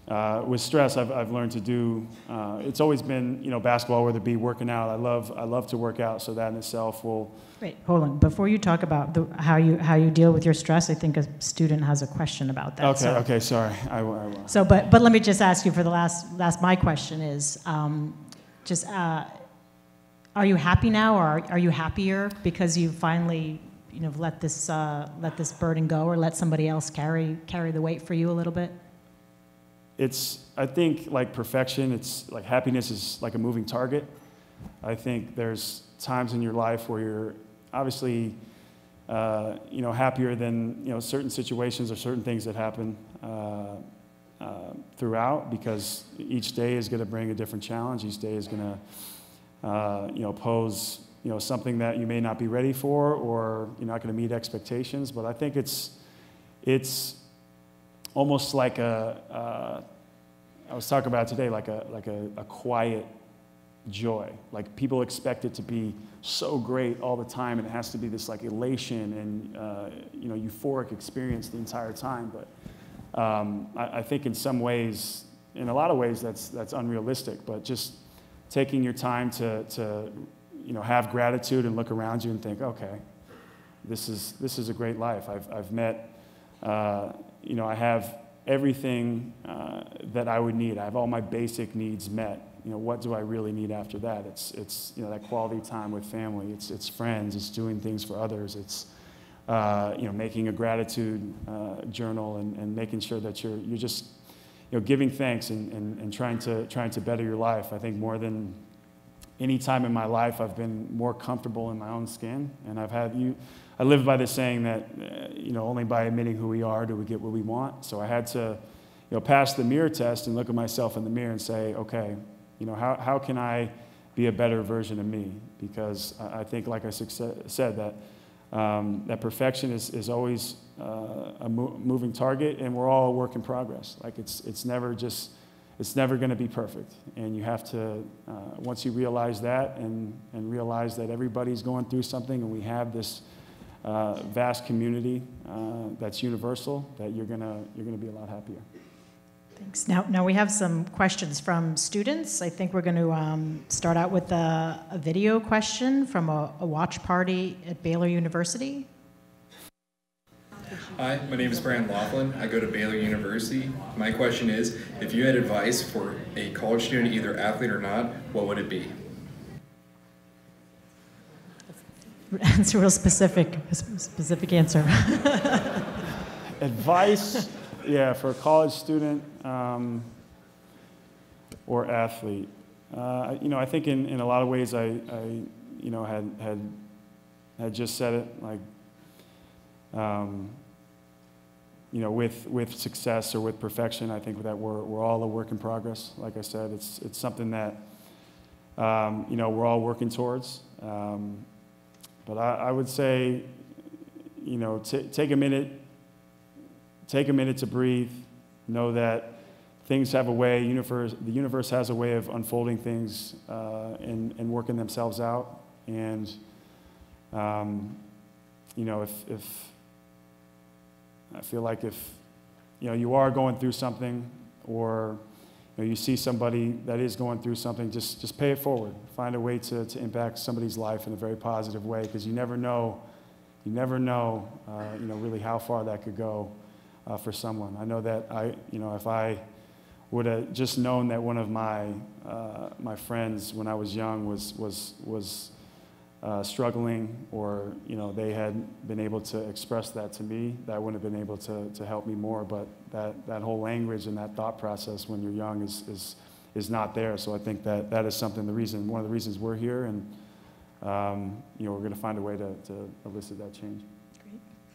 uh, with stress, I've, I've learned to do. Uh, it's always been, you know, basketball, whether it be working out. I love I love to work out, so that in itself will. Wait, hold on. Before you talk about the, how you how you deal with your stress, I think a student has a question about that. Okay, so. okay, sorry. I, will- I will. So, but, but let me just ask you for the last, last, my question is, um, just, uh, are you happy now, or are, are you happier because you finally, you know, let this, uh, let this burden go, or let somebody else carry, carry the weight for you a little bit? It's i think like perfection it's like happiness is like a moving target i think there's times in your life where you're obviously uh, you know happier than you know certain situations or certain things that happen uh, uh, throughout because each day is going to bring a different challenge each day is going to uh, you know, pose you know, something that you may not be ready for or you're not going to meet expectations. But I think it's, it's almost like a, uh, I was talking about today, like a, like a, a quiet joy. Like people expect it to be so great all the time, and it has to be this like elation and uh, you know euphoric experience the entire time. But um, I, I, think in some ways, in a lot of ways, that's that's unrealistic. But just taking your time to to you know have gratitude and look around you and think, okay, this is this is a great life. I've I've met. Uh, you know, I have everything uh, that I would need. I have all my basic needs met you know, what do I really need after that? It's, it's you know, that quality time with family. It's, it's friends. It's doing things for others. It's, uh, you know, making a gratitude uh, journal and, and making sure that you're, you're just, you know, giving thanks and, and, and trying, to, trying to better your life. I think more than any time in my life, I've been more comfortable in my own skin. And I've had you, I live by the saying that, uh, you know, only by admitting who we are do we get what we want. So I had to, you know, pass the mirror test and look at myself in the mirror and say, okay, you know, how, how can I be a better version of me? Because I think, like I said, that, um, that perfection is, is always uh, a mo- moving target, and we're all a work in progress. Like it's, it's never just, it's never going to be perfect. And you have to, uh, once you realize that and, and realize that everybody's going through something and we have this uh, vast community uh, that's universal, that you're going to you're to be a lot happier. Thanks. Now, now we have some questions from students. I think we're going to um, start out with a, a, video question from a, a watch party at Baylor University. Hi, my name is Brian Laughlin. I go to Baylor University. My question is, if you had advice for a college student, either athlete or not, what would it be? That's a real specific, specific answer. <laughs> advice yeah, for a college student um, or athlete, uh, you know, I think in, in a lot of ways I, I you know, had, had, had just said it, like, um, you know, with, with success or with perfection, I think that we're, we're all a work in progress. Like I said, it's, it's something that, um, you know, we're all working towards. Um, but I, I, would say, you know, take a minute take a minute to breathe. Know that things have a way, universe, the universe has a way of unfolding things uh, and, and working themselves out. And, um, you know, if, if I feel like if, you know, you are going through something or you, know, you see somebody that is going through something, just, just pay it forward. Find a way to, to impact somebody's life in a very positive way because you never know, you never know, uh, you know, really how far that could go uh, for someone. I know that I, you know, if I would have just known that one of my uh, my friends when I was young was was was uh, struggling, or you know, they had been able to express that to me, that wouldn't have been able to to help me more. But that that whole language and that thought process when you're young is is is not there. So I think that that is something. The reason, one of the reasons we're here, and um, you know, we're going to find a way to, to elicit that change.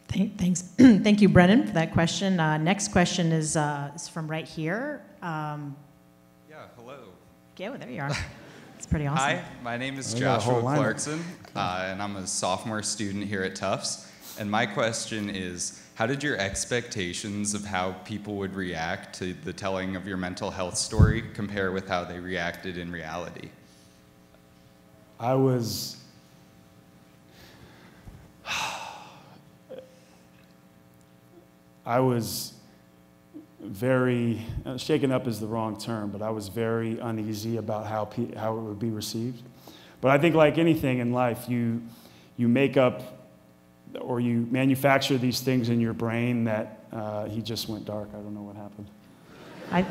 Great. Thanks. <clears throat> Thank you, Brennan, for that question. Uh, next question is, uh, is from right here. Um, yeah, hello. Yeah, well, there you are. <laughs> It's pretty awesome. Hi, my name is Joshua Clarkson, uh, and I'm a sophomore student here at Tufts. And my question is How did your expectations of how people would react to the telling of your mental health story compare with how they reacted in reality? I was <sighs> I was very, uh, shaken up is the wrong term, but I was very uneasy about how, pe- how it would be received. But I think, like anything in life, you, you make up or you manufacture these things in your brain that uh, he just went dark. I don't know what happened. I,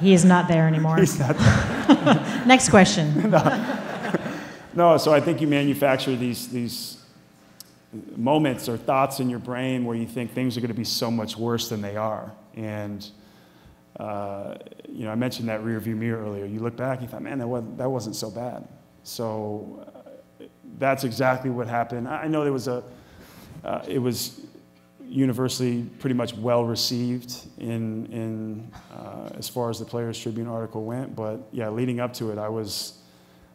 he is not there anymore. He's not there. <laughs> Next question. <laughs> no. no, so I think you manufacture these, these moments or thoughts in your brain where you think things are going to be so much worse than they are. And, uh, you know, I mentioned that rear view mirror earlier. You look back, you thought, man, that wasn't, that wasn't so bad. So uh, that's exactly what happened. I know there was a, uh, it was universally pretty much well received in, in uh, as far as the Players Tribune article went. But yeah, leading up to it, I was,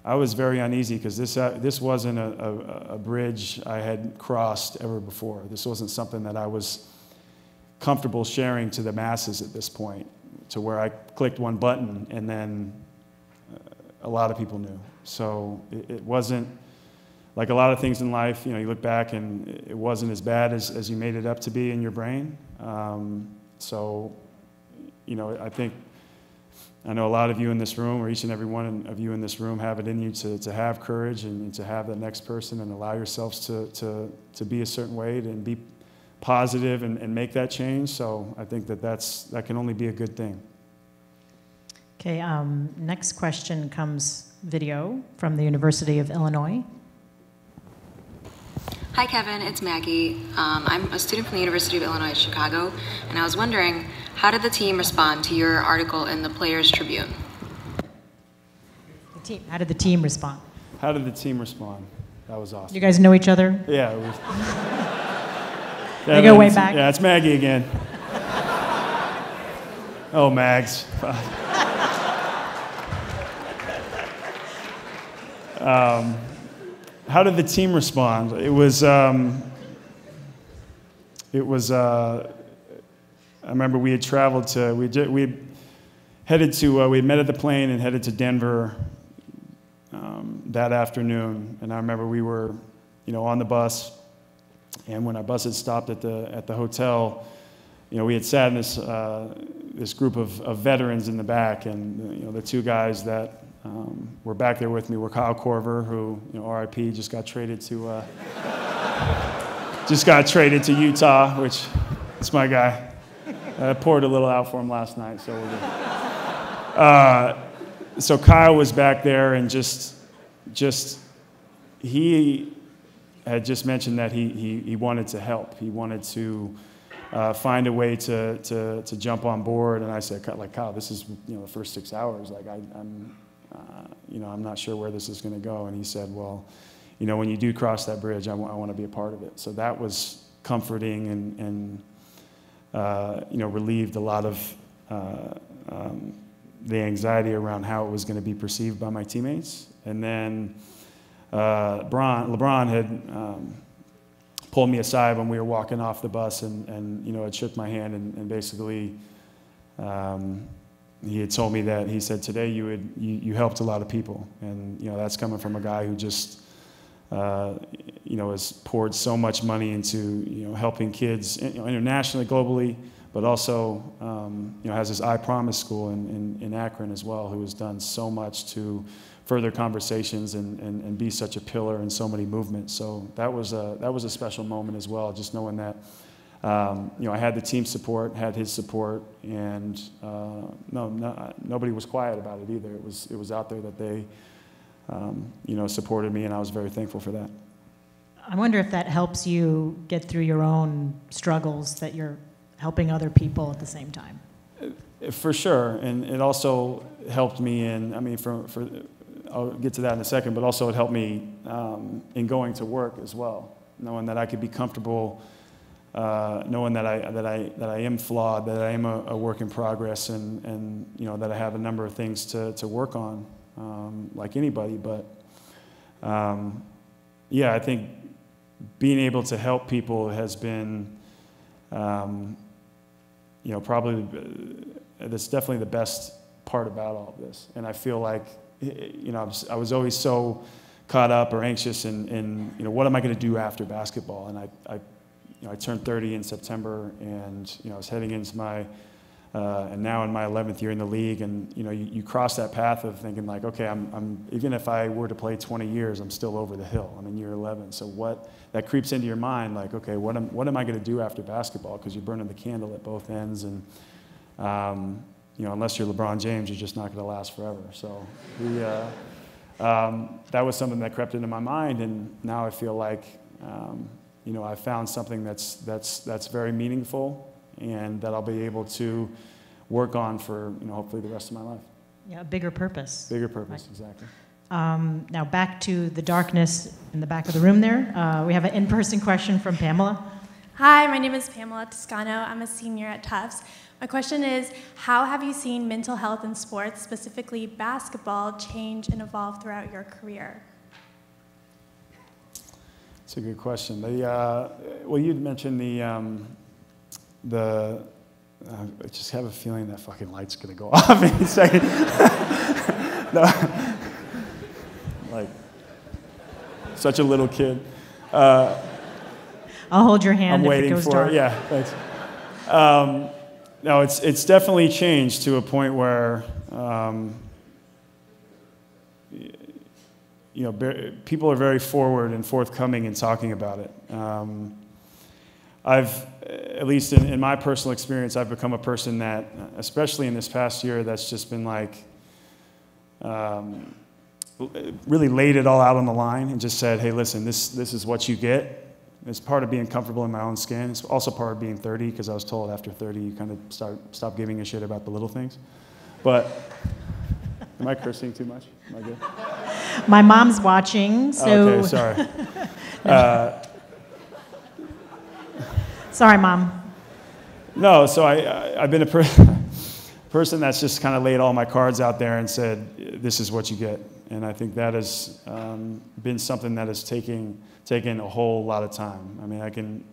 I was very uneasy because this, uh, this wasn't a, a, a, bridge I had crossed ever before. This wasn't something that I was comfortable sharing to the masses at this point, to where I clicked one button and then uh, a lot of people knew. So it, it, wasn't like a lot of things in life, you know, you look back and it wasn't as bad as, as you made it up to be in your brain. Um, so, you know, I think I know a lot of you in this room, or each and every one of you in this room, have it in you to, to have courage and, and to have the next person and allow yourselves to, to, to be a certain way and be positive and, and make that change. So I think that that's, that can only be a good thing. Okay, um, next question comes video from the University of Illinois. Hi, Kevin. It's Maggie. Um, I'm a student from the University of Illinois Chicago, and I was wondering how did the team respond to your article in the Players Tribune? The team. How did the team respond? How did the team respond? That was awesome. You guys know each other? Yeah. They go way back. Yeah, it's Maggie again. oh, Mags. um, how did the team respond? It was. Um, it was. Uh, I remember we had traveled to, we, did, we headed to, uh, we met at the plane and headed to Denver um, that afternoon. And I remember we were, you know, on the bus. And when our bus had stopped at the, at the hotel, you know, we had sat in this, uh, this group of, of veterans in the back. And, you know, the two guys that um, were back there with me were Kyle Korver, who, you know, RIP, just got traded to, uh, <laughs> just got traded to Utah, which is my guy. I poured a little out for him last night, so we're good. Uh, so Kyle was back there and just, just, he had just mentioned that he, he, he wanted to help. He wanted to uh, find a way to, to, to jump on board. And I said, like, Kyle, this is, you know, the first six hours. Like, I, am uh, you know, I'm not sure where this is going to go. And he said, well, you know, when you do cross that bridge, I, I want to be a part of it. So that was comforting and, and uh, you know, relieved a lot of uh, um, the anxiety around how it was going to be perceived by my teammates. And then uh, LeBron, LeBron had um, pulled me aside when we were walking off the bus and, and you know, had shook my hand and, and basically um, he had told me that he said today you, would, you, you helped a lot of people. And, you know, that's coming from a guy who just – uh, you know, has poured so much money into, you know, helping kids you know, internationally, globally, but also, um, you know, has his I Promise School in, in, in, Akron as well, who has done so much to further conversations and, and, and be such a pillar in so many movements. So that was a, that was a special moment as well, just knowing that, um, you know, I had the team support, had his support, and uh, no, no, nobody was quiet about it either. It was, it was out there that they, um, you know, supported me, and I was very thankful for that. I wonder if that helps you get through your own struggles that you're helping other people at the same time. Uh, for sure, and it also helped me in. I mean, for, for I'll get to that in a second, but also it helped me um, in going to work as well, knowing that I could be comfortable, uh, knowing that I that I that I am flawed, that I am a, a, work in progress, and and you know that I have a number of things to to work on um, like anybody. But um, yeah, I think being able to help people has been, um, you know, probably uh, that's definitely the best part about all of this. And I feel like, you know, I was, I was always so caught up or anxious in, in you know, what am I going to do after basketball? And I, I, you know, I turned 30 in September, and you know, I was heading into my uh, and now in my 11th year in the league, and you know, you, you cross that path of thinking like, okay, I'm, I'm, even if I were to play 20 years, I'm still over the hill. I'm in year 11. So what that creeps into your mind, like, okay, what am, what am I going to do after basketball? Because you're burning the candle at both ends, and um, you know, unless you're LeBron James, you're just not going to last forever. So we, uh, um, that was something that crept into my mind, and now I feel like, um, you know, I found something that's that's that's very meaningful and that I'll be able to work on for, you know, hopefully the rest of my life. Yeah, a bigger purpose. Bigger purpose, right. exactly. Um, now back to the darkness in the back of the room there. Uh, we have an in-person question from Pamela. Hi, my name is Pamela Toscano. I'm a senior at Tufts. My question is How have you seen mental health in sports, specifically basketball, change and evolve throughout your career? It's a good question. The, uh, well, you'd mentioned the, um, the uh, I just have a feeling that fucking light's gonna go <laughs> off any second. <laughs> no. like, such a little kid. Uh, I'll hold your hand. I'm waiting it for dark. it. Yeah, thanks. Um, no, it's it's definitely changed to a point where um, you know people are very forward and forthcoming in talking about it. Um, I've, at least in, in my personal experience, I've become a person that, especially in this past year, that's just been like. Um, really laid it all out on the line and just said, hey, listen, this, this is what you get. It's part of being comfortable in my own skin. It's also part of being 30 because I was told after 30 you kind of start stop giving a shit about the little things. But am I cursing too much? Am I good? My mom's watching, so. Okay, sorry. <laughs> uh, sorry, mom. No, so I, I have been a per- <laughs> person that's just kind of laid all my cards out there and said, "This is what you get." And I think that has um, been something that is taking taken a whole lot of time. I mean, I can,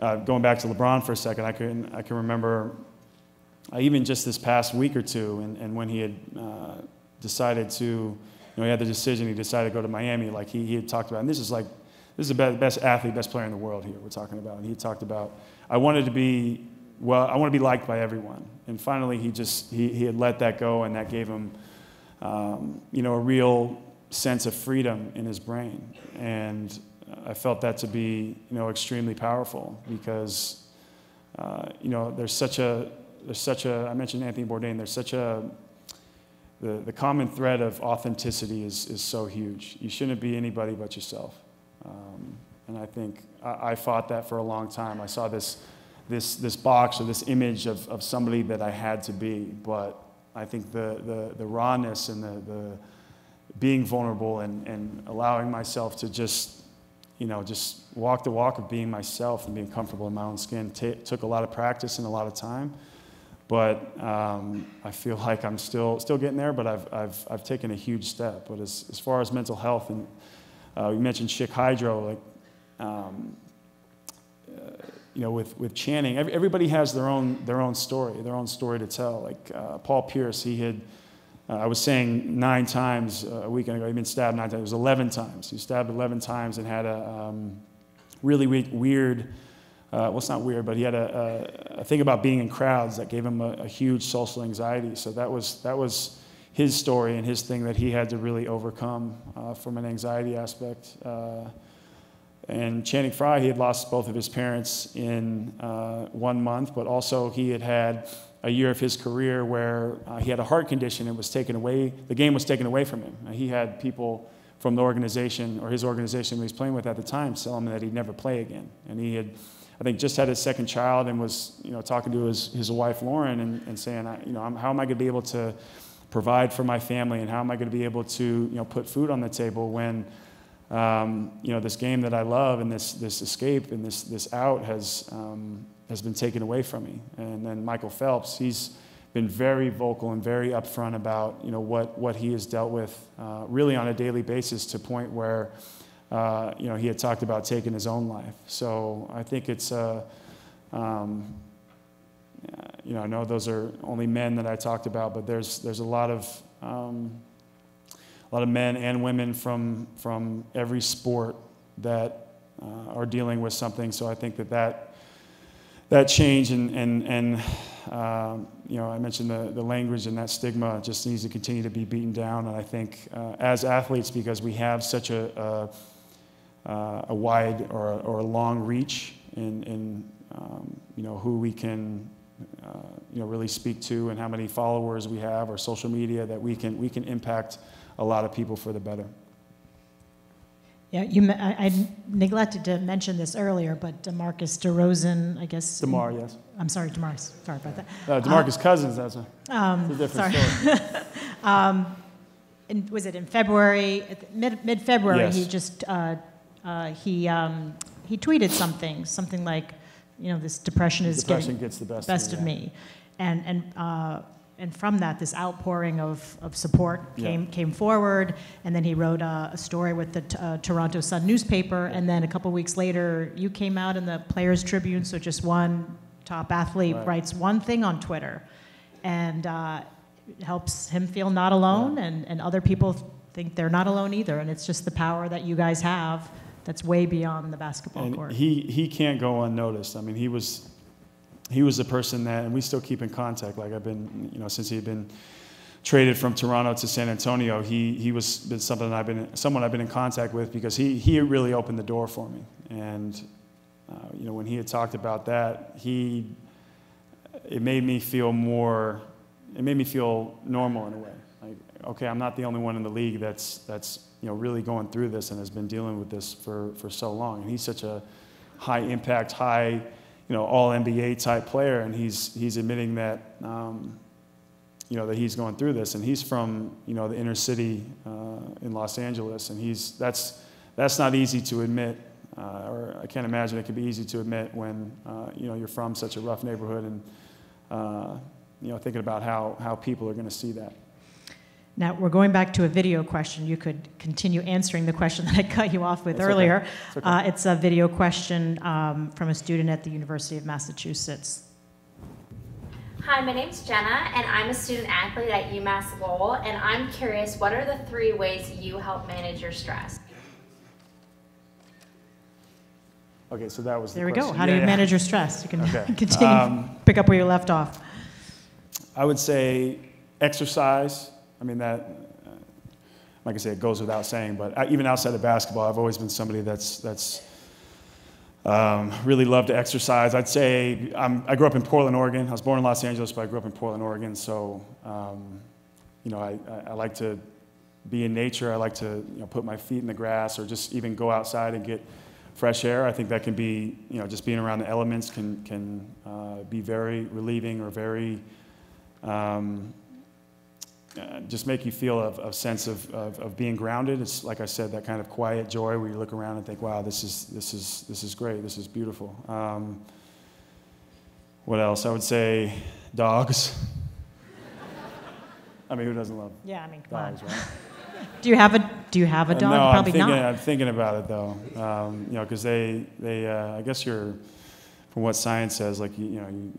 uh, going back to LeBron for a second, I can, I can remember uh, even just this past week or two, and, and when he had uh, decided to, you know, he had the decision, he decided to go to Miami, like he, he had talked about, and this is like, this is the best athlete, best player in the world here we're talking about. And he talked about, I wanted to be, well, I want to be liked by everyone. And finally, he just, he, he had let that go, and that gave him, um, you know, a real sense of freedom in his brain. And I felt that to be, you know, extremely powerful because, uh, you know, there's such a, there's such a, I mentioned Anthony Bourdain, there's such a, the, the common thread of authenticity is, is so huge. You shouldn't be anybody but yourself. Um, and I think I, I, fought that for a long time. I saw this, this, this box or this image of, of somebody that I had to be, but I think the, the, the rawness and the, the being vulnerable and, and allowing myself to just you know, just walk the walk of being myself and being comfortable in my own skin. T- took a lot of practice and a lot of time, but um, I feel <laughs> like I'm still still getting there. But I've I've I've taken a huge step. But as as far as mental health and uh, you mentioned Schick Hydro, like. Um, uh, you know, with, with Channing, everybody has their own, their own story, their own story to tell. Like uh, Paul Pierce, he had uh, I was saying nine times uh, a weekend ago, he'd been stabbed nine times. It was 11 times. He was stabbed 11 times and had a um, really weird, uh, well, it's not weird, but he had a, a, a, thing about being in crowds that gave him a, a, huge social anxiety. So that was, that was his story and his thing that he had to really overcome uh, from an anxiety aspect. Uh, and Channing Frye, he had lost both of his parents in uh, one month, but also he had had a year of his career where uh, he had a heart condition and was taken away, the game was taken away from him. Uh, he had people from the organization or his organization he was playing with at the time tell him that he'd never play again. And he had, I think, just had his second child and was, you know, talking to his, his wife Lauren and, and saying, you know, I'm how am I going to be able to provide for my family and how am I going to be able to, you know, put food on the table when, um, you know, this game that I love and this, this escape and this, this out has, um, has been taken away from me. And then Michael Phelps, he's been very vocal and very upfront about you know what what he has dealt with uh, really on a daily basis to point where uh, you know he had talked about taking his own life. So I think it's uh, um, you know I know those are only men that I talked about, but there's there's a lot of um, a lot of men and women from from every sport that uh, are dealing with something. So I think that that that change and, and, and um, you know, I mentioned the, the language and that stigma just needs to continue to be beaten down. And I think uh, as athletes, because we have such a, a, uh, a wide or a, or a long reach in, in um, you know, who we can uh, you know, really speak to and how many followers we have or social media that we can, we can impact a lot of people for the better. Yeah, you, I, I, neglected to mention this earlier, but DeMarcus DeRozan, I guess. DeMar, yes. I'm sorry, DeMar. Sorry about that. Uh, DeMarcus uh, Cousins, that's a, um, that's a different sorry. story. <laughs> um, in, was it in February? Mid, mid-February, yes. he just, uh, uh, he, um, he tweeted something, something like, you know, this depression is depression getting gets the best, best of, me. And, and, uh, and from that, this outpouring of, of support came, yeah. came forward. And then he wrote a, a story with the t- uh, Toronto Sun newspaper. And then a couple weeks later, you came out in the Players Tribune. So just one top athlete right. writes one thing on Twitter. And uh, helps him feel not alone, yeah. and, and other people think they're not alone either. And it's just the power that you guys have that's way beyond the basketball and court. He, he can't go unnoticed. I mean, he was he was the person that, and we still keep in contact. Like I've been, you know, since he'd been traded from Toronto to San Antonio, he he was been something I've been someone I've been in contact with because he he really opened the door for me. And uh, you know, when he had talked about that, he it made me feel more. It made me feel normal in a way. Like, okay, I'm not the only one in the league that's that's you know really going through this and has been dealing with this for for so long. And he's such a high impact, high you know, all NBA type player, and he's he's admitting that um, you know that he's going through this, and he's from you know the inner city uh, in Los Angeles, and he's that's that's not easy to admit, uh, or I can't imagine it could be easy to admit when uh, you know you're from such a rough neighborhood, and uh, you know thinking about how how people are going to see that. Now, we're going back to a video question. You could continue answering the question that I cut you off with earlier. Okay. It's, okay. uh, it's, a video question um, from a student at the University of Massachusetts. Hi, my name's Jenna, and I'm a student athlete at UMass Lowell, and I'm curious, what are the three ways you help manage your stress? Okay, so that was the There we go. How yeah, do you yeah. manage your stress? You can okay. <laughs> continue, um, pick up where you left off. I would say exercise I mean, that, uh, like I say, it goes without saying, but even outside of basketball, I've always been somebody that's, that's um, really loved to exercise. I'd say I'm, i grew up in Portland, Oregon. I was born in Los Angeles, but I grew up in Portland, Oregon. So, um, you know, I, I, I, like to be in nature. I like to you know, put my feet in the grass or just even go outside and get fresh air. I think that can be, you know, just being around the elements can, can uh, be very relieving or very, um, uh, just make you feel a, a sense of, of, of, being grounded. It's like I said, that kind of quiet joy where you look around and think, "Wow, this is this is this is great. This is beautiful." Um, what else? I would say dogs. <laughs> I mean, who doesn't love yeah, I mean, dogs, on. right? <laughs> do you have a Do you have a dog? Uh, no, Probably I'm thinking, not. I'm thinking about it though. Um, you know, because they they uh, I guess you're from what science says, like you, you know, you,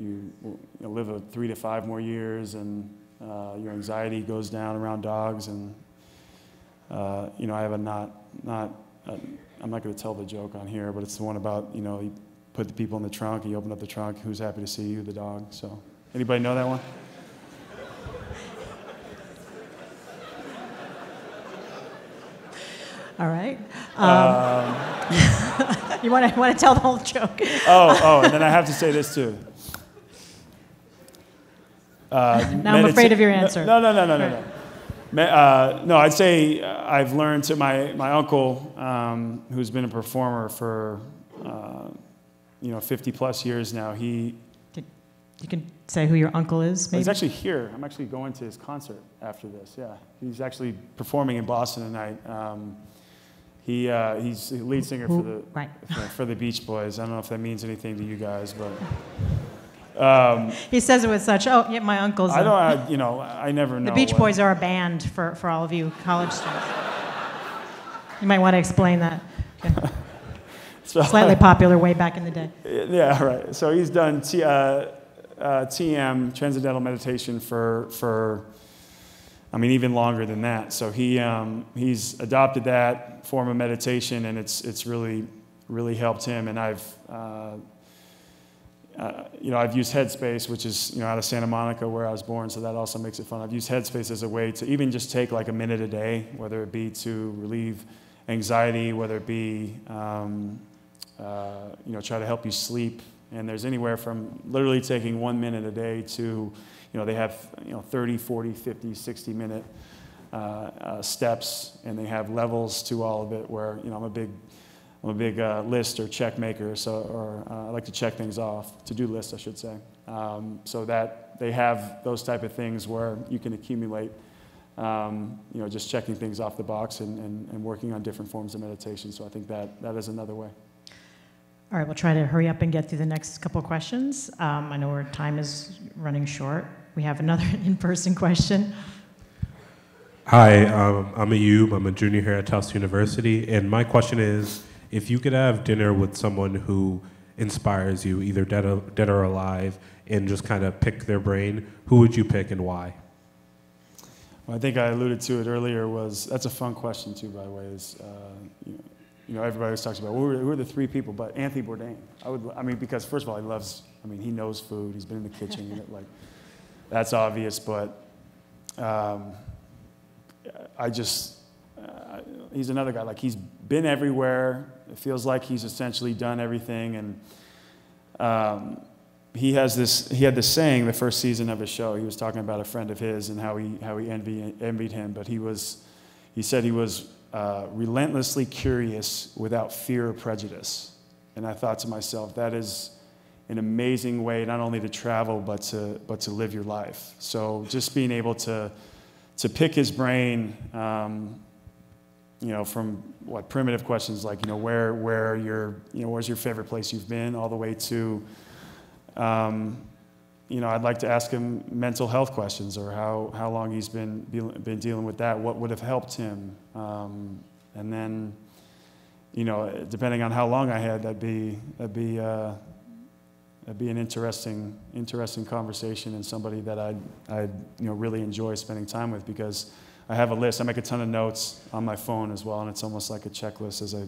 you, you live a three to five more years and uh, your anxiety goes down around dogs, and uh, you know I have a not not I'm not going to tell the joke on here, but it's the one about you know you put the people in the trunk, you open up the trunk, who's happy to see you, the dog. So anybody know that one? All right. Um, um, <laughs> you want to want to tell the whole joke? oh, oh, and then I have to say this too. Uh, now I'm afraid of your answer. No, no, no, no, no, no. Uh, no, I'd say uh, I've learned to my, my uncle, um, who's been a performer for, uh, you know, 50 plus years now. He. You can say who your uncle is, maybe? He's actually here. I'm actually going to his concert after this, yeah. He's actually performing in Boston tonight. Um, he, uh, he's the lead singer for the, right. for, for the Beach Boys. I don't know if that means anything to you guys, but. <laughs> Um, he says it with such, oh, yeah, my uncle's. I don't, I, you know, I never know. The Beach Boys are a band for, for all of you college students. You might want to explain that. Okay. <laughs> so, Slightly popular way back in the day. Yeah, right. So he's done T, uh, uh, TM, Transcendental Meditation, for, for, I mean, even longer than that. So he, um, he's adopted that form of meditation, and it's, it's really, really helped him. And I've, uh, uh, you know, I've used Headspace, which is, you know, out of Santa Monica where I was born, so that also makes it fun. I've used Headspace as a way to even just take like a minute a day, whether it be to relieve anxiety, whether it be, um, uh, you know, try to help you sleep. And there's anywhere from literally taking one minute a day to, you know, they have, you know, 30, 40, 50, 60 minute uh, uh, steps, and they have levels to all of it where, you know, I'm a big I'm a big uh, list or check maker, so, or uh, I like to check things off, to-do list, I should say. Um, so that they have those type of things where you can accumulate, um, you know, just checking things off the box and, and, and, working on different forms of meditation. So I think that, that is another way. All right, we'll try to hurry up and get through the next couple of questions. Um, I know our time is running short. We have another <laughs> in-person question. Hi, um, I'm Ayub. I'm a junior here at Tufts University, and my question is, if you could have dinner with someone who inspires you, either dead or, dead or alive, and just kind of pick their brain, who would you pick and why? Well, I think I alluded to it earlier. Was that's a fun question too, by the way. Is uh, you, know, you, know, everybody always talks about who are, who are, the three people, but Anthony Bourdain. I would, I mean, because first of all, he loves. I mean, he knows food. He's been in the kitchen. like, that's obvious. But um, I just, uh, he's another guy. Like he's been everywhere. It feels like he's essentially done everything, and um, he has this. He had this saying the first season of his show. He was talking about a friend of his and how he how he envy, envied him, but he was. He said he was uh, relentlessly curious without fear or prejudice, and I thought to myself, that is an amazing way not only to travel but to but to live your life. So just being able to to pick his brain. Um, you know, from what primitive questions like, you know, where, where your, you know, where's your favorite place you've been, all the way to, um, you know, I'd like to ask him mental health questions or how, how long he's been, been dealing with that, what would have helped him. Um, and then, you know, depending on how long I had, that'd be, that'd be, uh, that'd be an interesting, interesting conversation and somebody that I'd, I'd, you know, really enjoy spending time with because I have a list. I make a ton of notes on my phone as well, and it's almost like a checklist, as I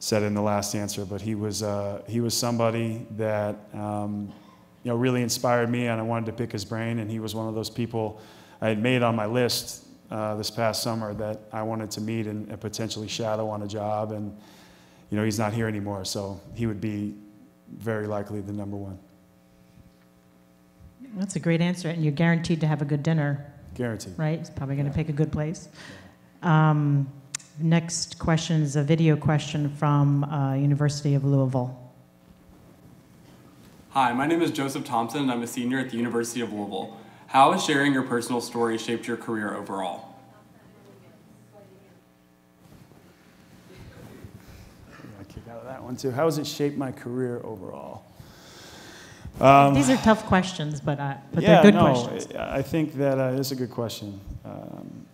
said in the last answer. But he was uh, he was somebody that um, you know really inspired me, and I wanted to pick his brain. And he was one of those people I had made on my list uh, this past summer that I wanted to meet and, and potentially shadow on a job. And you know he's not here anymore, so he would be very likely the number one. That's a great answer, and you're guaranteed to have a good dinner. Guaranteed. Right? He's probably going to pick a good place. Um, next question is a video question from uh, University of Louisville. Hi, my name is Joseph Thompson, and I'm a senior at the University of Louisville. How has sharing your personal story shaped your career overall? I kick out of that one too. How has it shaped my career overall? Um, These are tough questions, but, uh, but yeah, they're good no, questions. I think that uh, it's a good question. Um,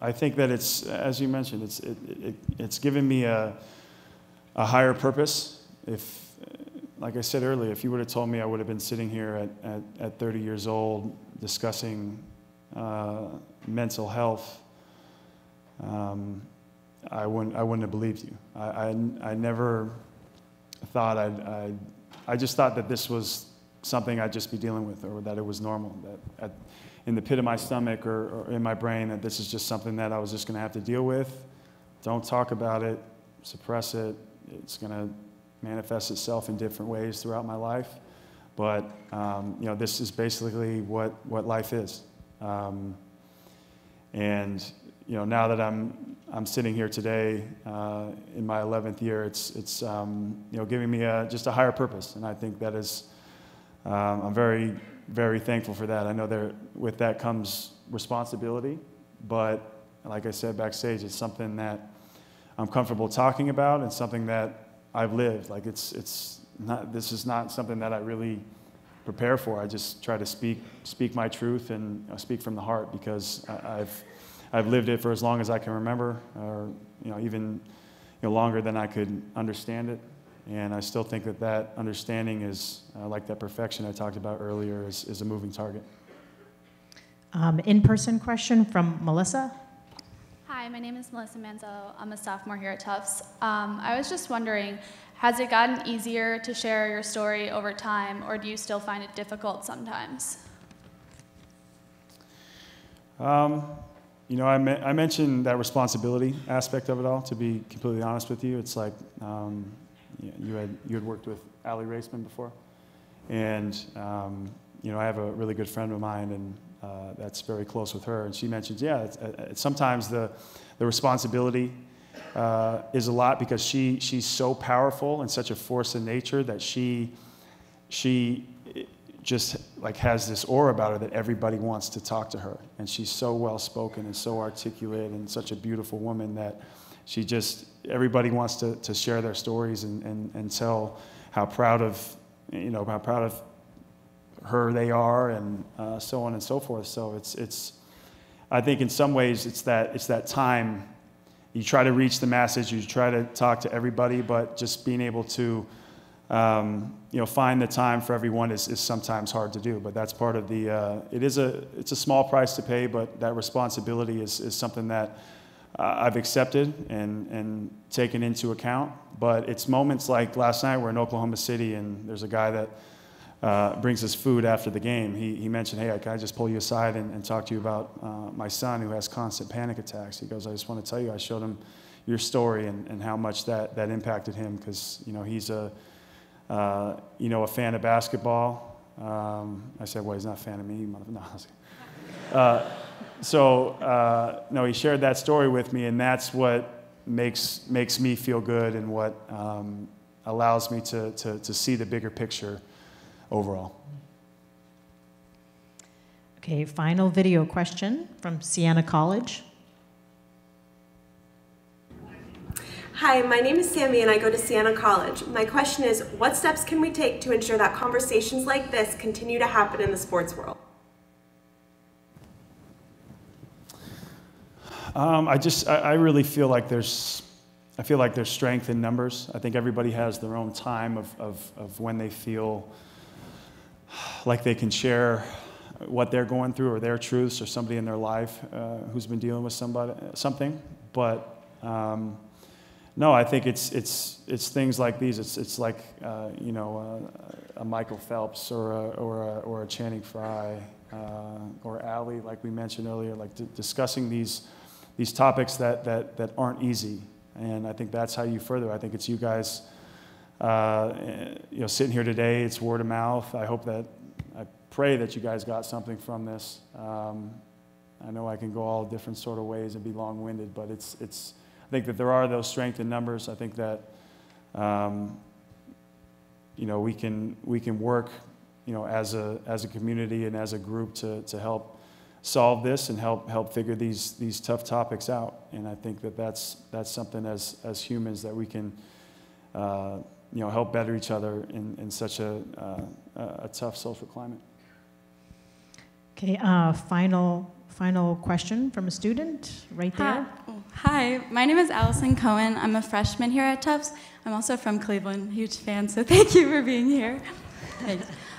I think that it's, as you mentioned, it's, it, it, it's given me a, a higher purpose. If, like I said earlier, if you would have told me I would have been sitting here at, at, at 30 years old discussing uh, mental health, um, I, wouldn't, I wouldn't have believed you. I, I, I never thought I'd, I'd, I just thought that this was something I'd just be dealing with or that it was normal. That at, in the pit of my stomach or, or, in my brain, that this is just something that I was just going to have to deal with. Don't talk about it, suppress it. It's going to manifest itself in different ways throughout my life. But, um, you know, this is basically what, what life is. Um, and, you know, now that I'm I'm sitting here today uh, in my 11th year, it's, it's um, you know, giving me a, just a higher purpose. And I think that is, um, I'm very, very thankful for that. I know there, with that comes responsibility, but like I said backstage, it's something that I'm comfortable talking about and something that I've lived. Like it's, it's not, this is not something that I really prepare for. I just try to speak, speak my truth and speak from the heart because I, I've, I've lived it for as long as I can remember, or you know, even you know, longer than I could understand it. And I still think that that understanding is, uh, like that perfection I talked about earlier, is, is a moving target. Um, in-person question from Melissa. Hi, my name is Melissa Manzo. I'm a sophomore here at Tufts. Um, I was just wondering, has it gotten easier to share your story over time, or do you still find it difficult sometimes? Um, you know, I, me- I mentioned that responsibility aspect of it all. To be completely honest with you, it's like um, you had you had worked with Aly Raisman before, and um, you know, I have a really good friend of mine, and uh, that's very close with her. And she mentions, yeah, it's, uh, it's sometimes the the responsibility uh, is a lot because she she's so powerful and such a force in nature that she she just like has this aura about her that everybody wants to talk to her. And she's so well spoken and so articulate and such a beautiful woman that she just, everybody wants to, to share their stories and, and, and tell how proud of, you know, how proud of her they are and uh, so on and so forth. So it's, it's, I think in some ways it's that, it's that time. You try to reach the masses, you try to talk to everybody, but just being able to, um, you know, find the time for everyone is, is sometimes hard to do, but that's part of the, uh, it is a, it's a small price to pay, but that responsibility is, is something that uh, I've accepted and, and taken into account. But it's moments like last night we're in Oklahoma City and there's a guy that uh, brings us food after the game. He, he mentioned, hey, can I just pull you aside and, and talk to you about uh, my son who has constant panic attacks? He goes, I just want to tell you, I showed him your story and, and how much that, that impacted him because, you know, he's a, uh, you know, a fan of basketball. Um, I said, well, he's not a fan of me. <laughs> No. Uh, so, uh, no, he shared that story with me, and that's what makes, makes me feel good and what um, allows me to, to, to see the bigger picture overall. Okay, final video question from Siena College. Hi, my name is Sammy and I go to Siena College. My question is, what steps can we take to ensure that conversations like this continue to happen in the sports world? Um, I just, I, I, really feel like there's, I feel like there's strength in numbers. I think everybody has their own time of, of, of when they feel like they can share what they're going through or their truths or somebody in their life uh, who's been dealing with somebody, something. But, um, no, I think it's, it's, it's things like these. It's, it's like, uh, you know, uh, a Michael Phelps or a, or a, or a Channing Frye uh, or Aly, like we mentioned earlier, like discussing these, these topics that, that, that aren't easy. And I think that's how you further. I think it's you guys, uh, you know, sitting here today, it's word of mouth. I hope that, I pray that you guys got something from this. Um, I know I can go all different sort of ways and be long-winded, but it's, it's, think that there are those strength in numbers. I think that um, you know we can we can work you know as a as a community and as a group to to help solve this and help help figure these these tough topics out. And I think that that's that's something as as humans that we can uh, you know help better each other in in such a uh, a tough social climate. Okay, uh, final final question from a student right there. Hi. Hi, my name is Allison Cohen. I'm a freshman here at Tufts. I'm also from Cleveland, huge fan, so <laughs> thank you for being here.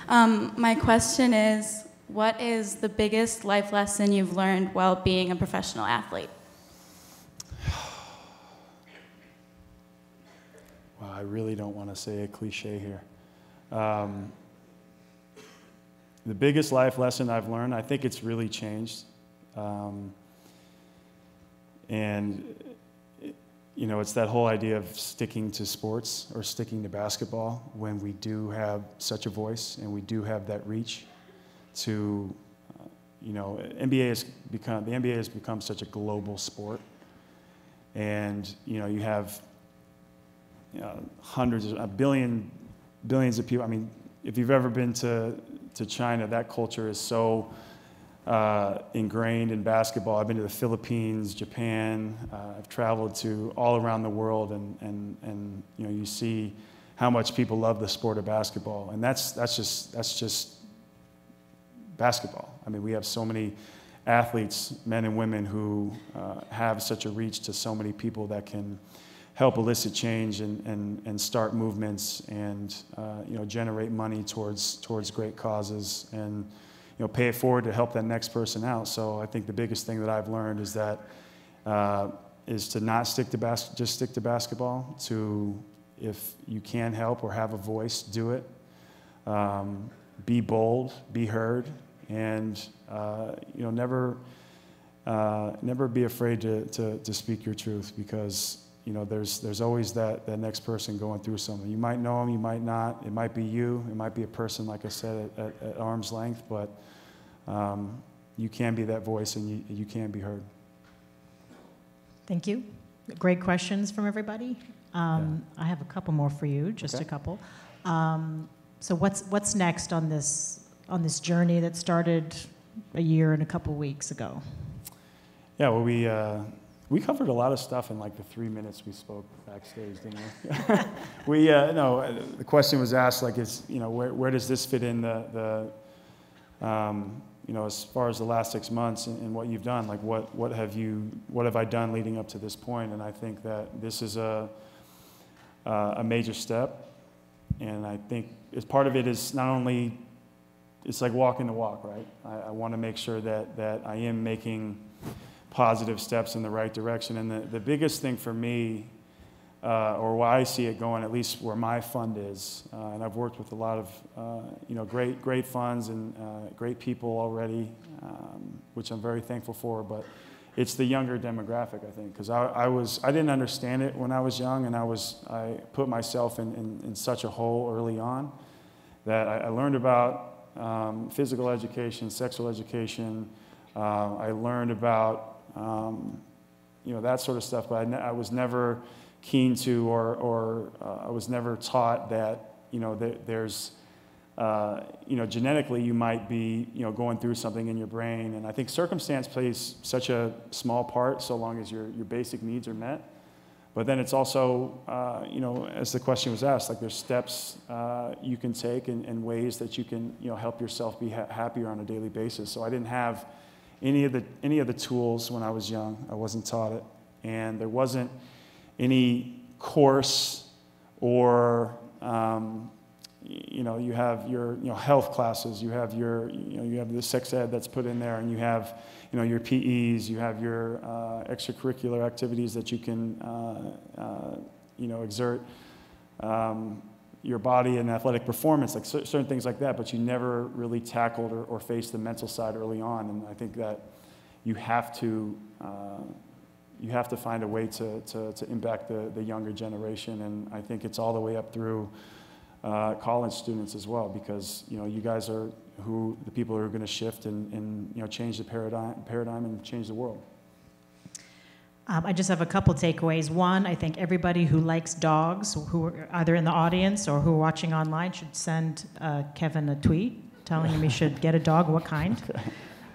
Um, my question is what is the biggest life lesson you've learned while being a professional athlete? Well, I really don't want to say a cliche here. Um, the biggest life lesson I've learned, I think it's really changed. Um, and, you know, it's that whole idea of sticking to sports or sticking to basketball when we do have such a voice and we do have that reach to, uh, you know, NBA has become, the NBA has become such a global sport. And, you know, you have you know, hundreds, a billion, billions of people. I mean, if you've ever been to, to China, that culture is so uh, ingrained in basketball. I've been to the Philippines, Japan. Uh, I've traveled to all around the world, and, and, and you know you see how much people love the sport of basketball, and that's that's just that's just basketball. I mean, we have so many athletes, men and women, who uh, have such a reach to so many people that can help elicit change and, and, and start movements and uh, you know generate money towards towards great causes and you know, pay it forward to help that next person out. So I think the biggest thing that I've learned is that uh, is to not stick to bas- just stick to basketball. To if you can help or have a voice, do it. Um, be bold, be heard, and uh, you know never uh, never be afraid to, to, to speak your truth because you know there's there's always that that next person going through something. You might know them, you might not. It might be you. It might be a person, like I said, at, at, at arm's length, but um, you can be that voice and you, you can be heard. Thank you. Great questions from everybody. Um, yeah. I have a couple more for you, just okay. a couple. Um, so what's what's next on this on this journey that started a year and a couple weeks ago? Yeah, well, we, uh, we covered a lot of stuff in like the three minutes we spoke backstage, didn't we? <laughs> we, uh, no, the question was asked, like, is, you know, where, where does this fit in the, the um, you know, as far as the last six months and, and, what you've done, like, what, what have you, what have I done leading up to this point? And I think that this is a, uh, a major step. And I think as part of it is not only, it's like walking the walk, right? I, I want to make sure that, that I am making positive steps in the right direction. And the, the biggest thing for me, uh, or why I see it going, at least where my fund is, uh, and I've worked with a lot of uh, you know great great funds and uh, great people already, um, which I'm very thankful for. But it's the younger demographic, I think, because I, I, was I didn't understand it when I was young, and I was I put myself in, in, in such a hole early on that I, I learned about um, physical education, sexual education. Uh, I learned about um, you know that sort of stuff, but I, I was never keen to, or or uh, I was never taught that you know that there's uh, you know, genetically you might be, you know, going through something in your brain. And I think circumstance plays such a small part so long as your, your basic needs are met. But then it's also, uh, you know, as the question was asked, like there's steps uh, you can take and, and, ways that you can, you know, help yourself be ha- happier on a daily basis. So I didn't have any of the any of the tools when I was young. I wasn't taught it, and there wasn't any course or um, you know, you have your you know, health classes, you have your, you know, you have the sex ed that's put in there, and you have, you know, your PEs, you have your uh, extracurricular activities that you can, uh, uh, you know, exert. Um, your body and athletic performance, like certain things like that, but you never really tackled or, or faced the mental side early on, and I think that you have to, uh, you have to find a way to, to, to impact the, the younger generation, and I think it's all the way up through uh, college students as well, because you know you guys are who the people who are going to shift and, and you know change the paradigm, paradigm and change the world. Um, I just have a couple takeaways. One, I think everybody who likes dogs, who are either in the audience or who are watching online, should send uh, Kevin a tweet telling him he <laughs> should get a dog. What kind?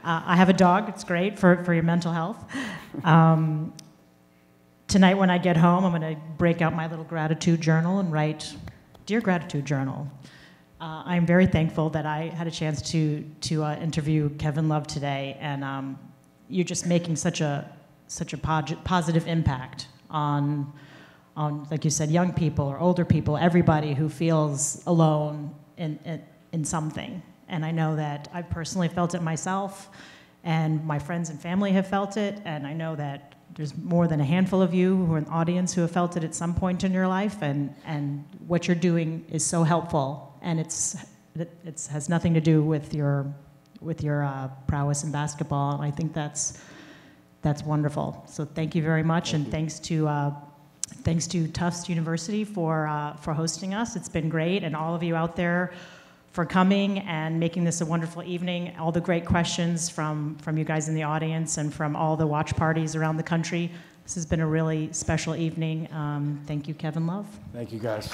Uh, I have a dog. It's great for, for your mental health. Um, tonight, when I get home, I'm going to break out my little gratitude journal and write Dear Gratitude Journal, uh, I'm very thankful that I had a chance to, to uh, interview Kevin Love today, and um, you're just making such a, such a positive impact on, on, like you said, young people or older people, everybody who feels alone in, in, in something. And I know that I've personally felt it myself, and my friends and family have felt it, and I know that there's more than a handful of you who are in the audience who have felt it at some point in your life, and, and what you're doing is so helpful. And it's, it has nothing to do with your, with your uh, prowess in basketball. And I think that's, that's wonderful. So thank you very much, thank and you. thanks to, uh, thanks to Tufts University for, uh, for hosting us. It's been great, and all of you out there for coming and making this a wonderful evening. All the great questions from, from you guys in the audience and from all the watch parties around the country. This has been a really special evening. Um, thank you, Kevin Love. Thank you, guys.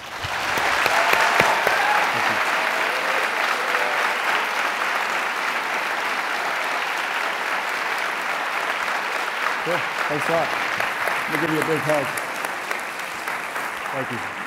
Thanks a lot. Let me give you a big hug. Thank you.